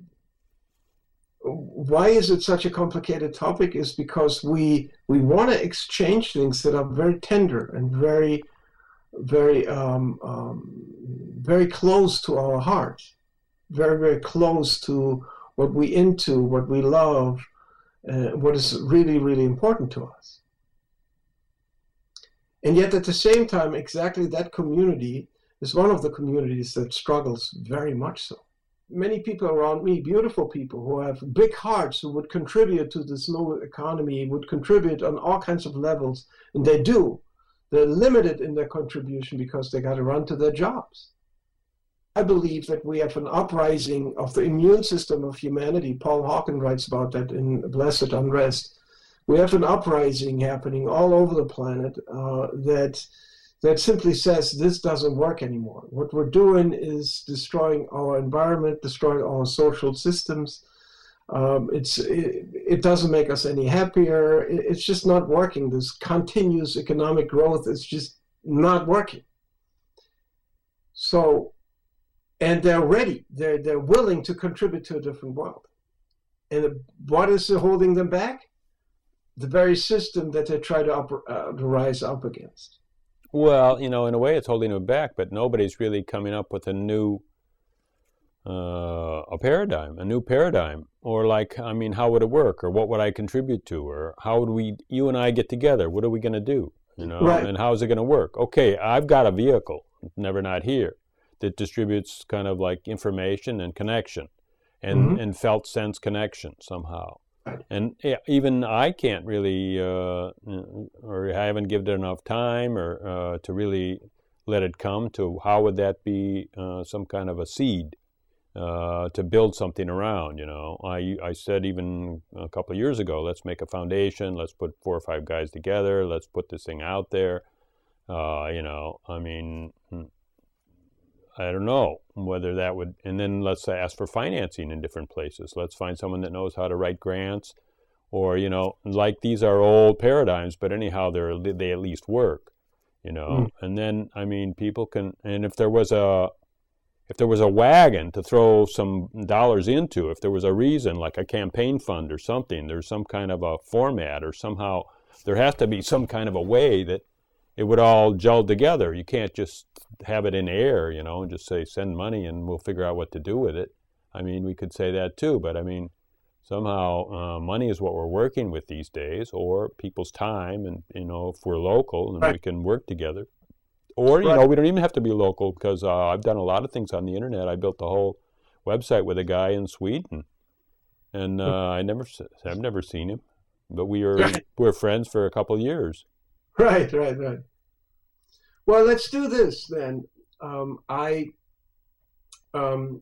why is it such a complicated topic is because we we want to exchange things that are very tender and very very um, um, very close to our heart very very close to what we into what we love uh, what is really really important to us and yet at the same time exactly that community is one of the communities that struggles very much so. Many people around me, beautiful people who have big hearts, who would contribute to this new economy, would contribute on all kinds of levels, and they do. They're limited in their contribution because they got to run to their jobs. I believe that we have an uprising of the immune system of humanity. Paul Hawken writes about that in Blessed Unrest. We have an uprising happening all over the planet uh, that that simply says this doesn't work anymore. What we're doing is destroying our environment, destroying our social systems. Um, it's it, it, doesn't make us any happier. It, it's just not working. This continuous economic growth is just not working. So, and they're ready. They're they're willing to contribute to a different world. And what is holding them back? The very system that they try to, up, uh, to rise up against. Well, you know, in a way, it's holding them back, but nobody's really coming up with a new uh, a paradigm, a new paradigm, or like, I mean, how would it work, or what would I contribute to, or how would we, you and I, get together? What are we going to do? You know, right. and how is it going to work? Okay, I've got a vehicle, never not here, that distributes kind of like information and connection, and mm-hmm. and felt sense connection somehow. And even I can't really, uh, or I haven't given it enough time, or uh, to really let it come to how would that be uh, some kind of a seed uh, to build something around. You know, I I said even a couple of years ago, let's make a foundation. Let's put four or five guys together. Let's put this thing out there. Uh, you know, I mean, I don't know whether that would, and then let's ask for financing in different places. Let's find someone that knows how to write grants, or you know, like these are old paradigms, but anyhow, they're they at least work, you know. Mm. And then I mean, people can, and if there was a if there was a wagon to throw some dollars into, if there was a reason like a campaign fund or something, there's some kind of a format or somehow there has to be some kind of a way that it would all gel together. You can't just have it in air, you know, and just say send money and we'll figure out what to do with it. I mean, we could say that too, but I mean, somehow uh, money is what we're working with these days, or people's time, and you know, if we're local and right. we can work together, or you right. know, we don't even have to be local because uh, I've done a lot of things on the internet. I built the whole website with a guy in Sweden, and uh, I never, I've never seen him, but we [laughs] were we we're friends for a couple of years. [laughs] Right, right, right. Well, let's do this then. Um, I, um,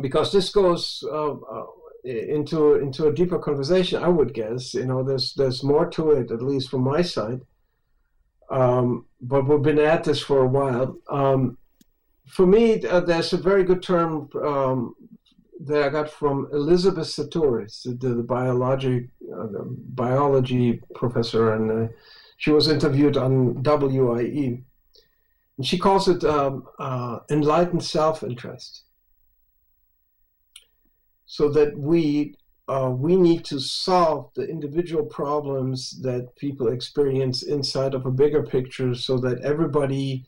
because this goes uh, uh, into into a deeper conversation, I would guess. You know, there's there's more to it, at least from my side. Um, but we've been at this for a while. Um, for me, uh, there's a very good term um, that I got from Elizabeth Sahtouris, the, the biology uh, the biology professor, and uh, she was interviewed on WIE. And she calls it um, uh, enlightened self interest. So that we, uh, we need to solve the individual problems that people experience inside of a bigger picture so that everybody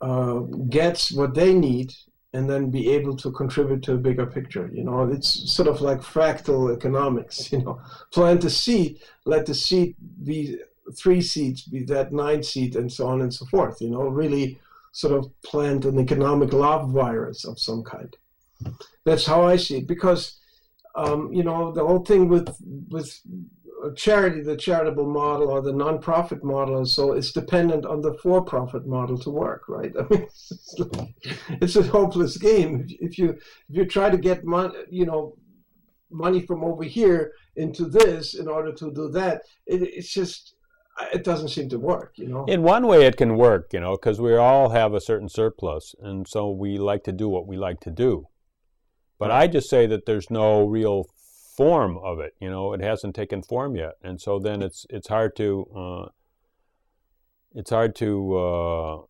uh, gets what they need and then be able to contribute to a bigger picture. You know, it's sort of like fractal economics. [laughs] You know, plant a seed, let the seed be three seats, be that nine seat, and so on and so forth. You know, really sort of plant an economic love virus of some kind. That's how I see it. Because, um, you know, the whole thing with with charity, the charitable model or the nonprofit model, so it's dependent on the for-profit model to work, right? [laughs] I mean, it's, like, it's a hopeless game. If you if you try to get money, you know, money from over here into this in order to do that, it, it's just it doesn't seem to work, you know. In one way, it can work, you know, because we all have a certain surplus, and so we like to do what we like to do. But right. I just say that there's no real form of it, you know, it hasn't taken form yet, and so then it's it's hard to uh, it's hard to uh,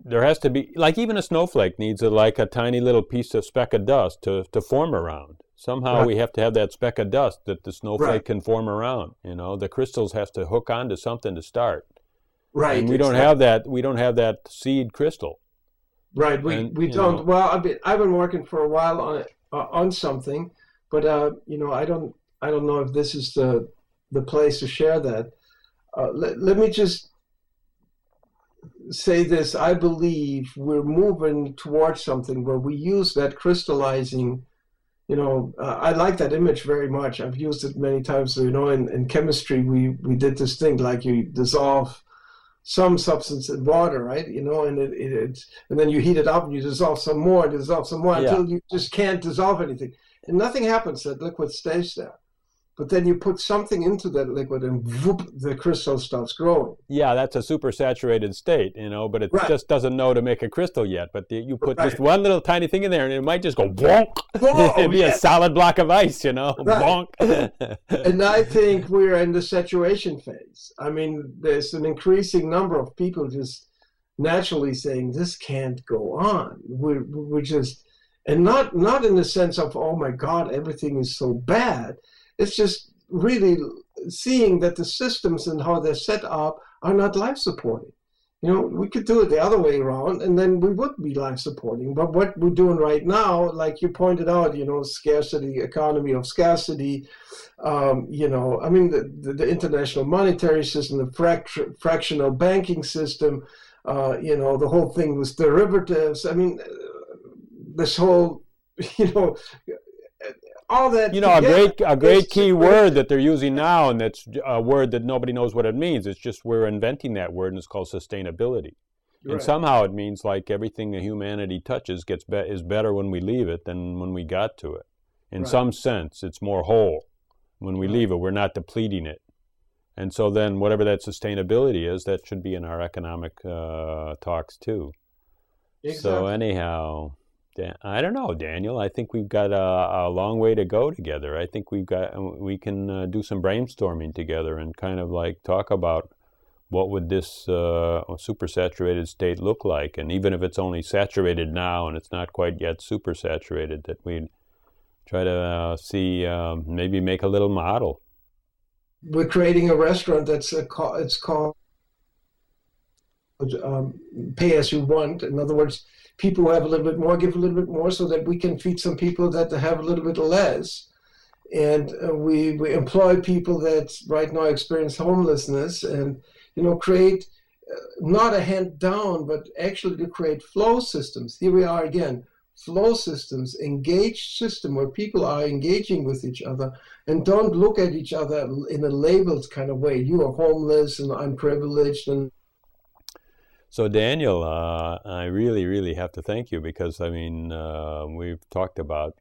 there has to be like even a snowflake needs a, like a tiny little piece of speck of dust to to form around Somehow right. we have to have that speck of dust that the snowflake right. can form around. You know, the crystals have to hook onto something to start. Right. And we don't have that. We don't have that seed crystal. Right. We and, we don't. Know, well, I've been I've been working for a while on uh, on something, but uh, you know, I don't I don't know if this is the the place to share that. Uh, let, let me just say this. I believe we're moving towards something where we use that crystallizing you know, uh, I like that image very much. I've used it many times. So, you know, in, in chemistry, we, we did this thing like you dissolve some substance in water, right? You know, and it, it, it and then you heat it up and you dissolve some more, dissolve some more yeah. until you just can't dissolve anything, and nothing happens. That liquid stays there. But then you put something into that liquid and whoop, the crystal starts growing. Yeah, that's a super saturated state, you know, but it right. just doesn't know to make a crystal yet. But the, you put right. just one little tiny thing in there and it might just go bonk. [laughs] Oh, [laughs] It'd be yeah. a solid block of ice, you know, right. bonk. [laughs] and I think we're in the saturation phase. I mean, there's an increasing number of people just naturally saying, this can't go on. We're, we're just, and not, not in the sense of, oh my God, everything is so bad it's just really seeing that the systems and how they're set up are not life supporting. You know, we could do it the other way around and then we would be life supporting. But what we're doing right now, like you pointed out, you know, scarcity, economy of scarcity, um, you know, I mean, the, the, the international monetary system, the fract- fractional banking system, uh, you know, the whole thing was derivatives. I mean, this whole, [laughs] you know, all that. You know, a great a great key word that they're using now, and that's a word that nobody knows what it means. It's just we're inventing that word, and it's called sustainability. Right. And somehow it means like everything that humanity touches gets be- is better when we leave it than when we got to it. In right. some sense, it's more whole when we leave it. We're not depleting it. And so then, whatever that sustainability is, that should be in our economic uh, talks too. Exactly. So anyhow, I don't know, Daniel. I think we've got a, a, long way to go together. I think we've got we can uh, do some brainstorming together and kind of like talk about what would this uh, supersaturated state look like, and even if it's only saturated now and it's not quite yet supersaturated, that we try to uh, see um, maybe make a little model. We're creating a restaurant that's a it's called um, pay as you want. In other words people who have a little bit more give a little bit more so that we can feed some people that have a little bit less. And uh, we, we employ people that right now experience homelessness and, you know, create uh, not a hand down, but actually to create flow systems. Here we are again, flow systems, engaged system where people are engaging with each other and don't look at each other in a labeled kind of way. You are homeless and I'm privileged and so, Daniel, uh, I really, really have to thank you because I mean, uh, we've talked about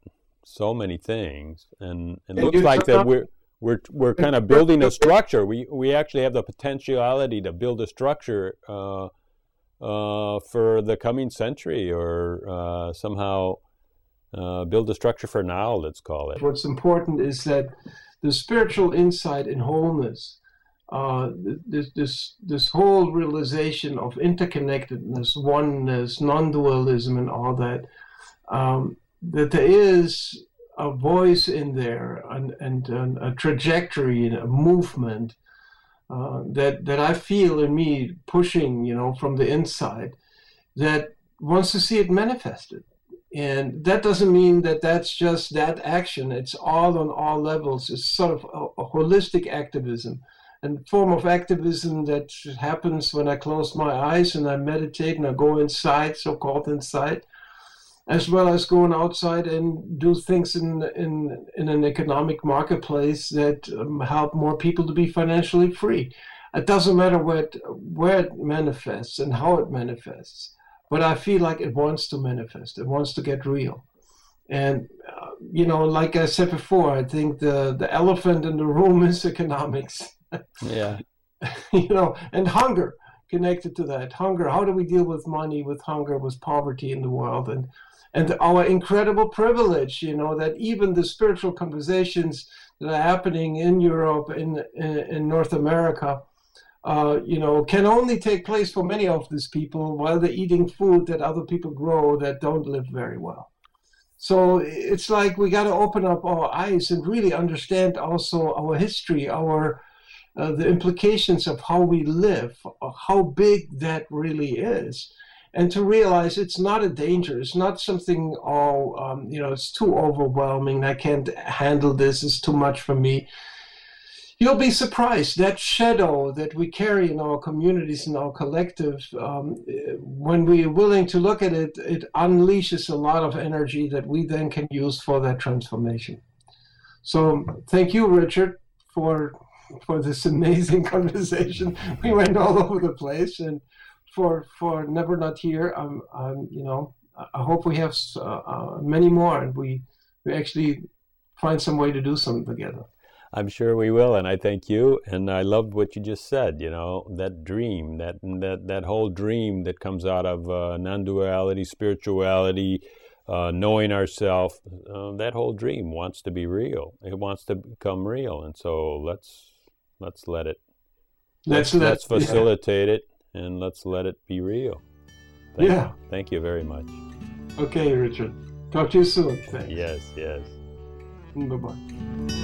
so many things, and it looks like that we're we're we're kind of building a structure. We we actually have the potentiality to build a structure uh, uh for the coming century, or uh, somehow uh, build a structure for now. Let's call it. What's important is that the spiritual insight in wholeness uh, this, this, this whole realization of interconnectedness, oneness, non-dualism, and all that, um, that there is a voice in there and, and, and a trajectory and a movement uh, that, that I feel in me pushing, you know, from the inside that wants to see it manifested. And that doesn't mean that that's just that action. It's all on all levels. It's sort of a, a holistic activism a form of activism that happens when I close my eyes and I meditate and I go inside, so called inside, as well as going outside and do things in in in an economic marketplace that um, help more people to be financially free. It doesn't matter where it, where it manifests and how it manifests, but I feel like it wants to manifest. It wants to get real. And uh, you know, like I said before, I think the the elephant in the room is economics [laughs] yeah. [laughs] you know, and hunger connected to that. Hunger. How do we deal with money, with hunger, with poverty in the world, and and our incredible privilege, you know, that even the spiritual conversations that are happening in Europe, in in, in North America, uh, you know, can only take place for many of these people while they're eating food that other people grow that don't live very well. So it's like we got to open up our eyes and really understand also our history, our uh, the implications of how we live, how big that really is, and to realize it's not a danger. It's not something, all, um, you know, it's too overwhelming. I can't handle this. It's too much for me. You'll be surprised that shadow that we carry in our communities and our collective, um, when we are willing to look at it, it unleashes a lot of energy that we then can use for that transformation. So, thank you, Richard, for [laughs] for this amazing [laughs] conversation. We went all over the place, and for for never not here, I'm, I'm you know I hope we have uh, uh, many more, and we we actually find some way to do something together. I'm sure we will, and I thank you. And I loved what you just said. You know, that dream, that that that whole dream that comes out of uh, non-duality, spirituality, uh, knowing ourselves. Uh, that whole dream wants to be real. It wants to become real, and so let's let's let it. Let's let's, let's facilitate yeah. it, and let's let it be real. Thank yeah. You. Thank you very much. Okay, Richard. Talk to you soon. Thanks. Yes. Yes. Bye bye.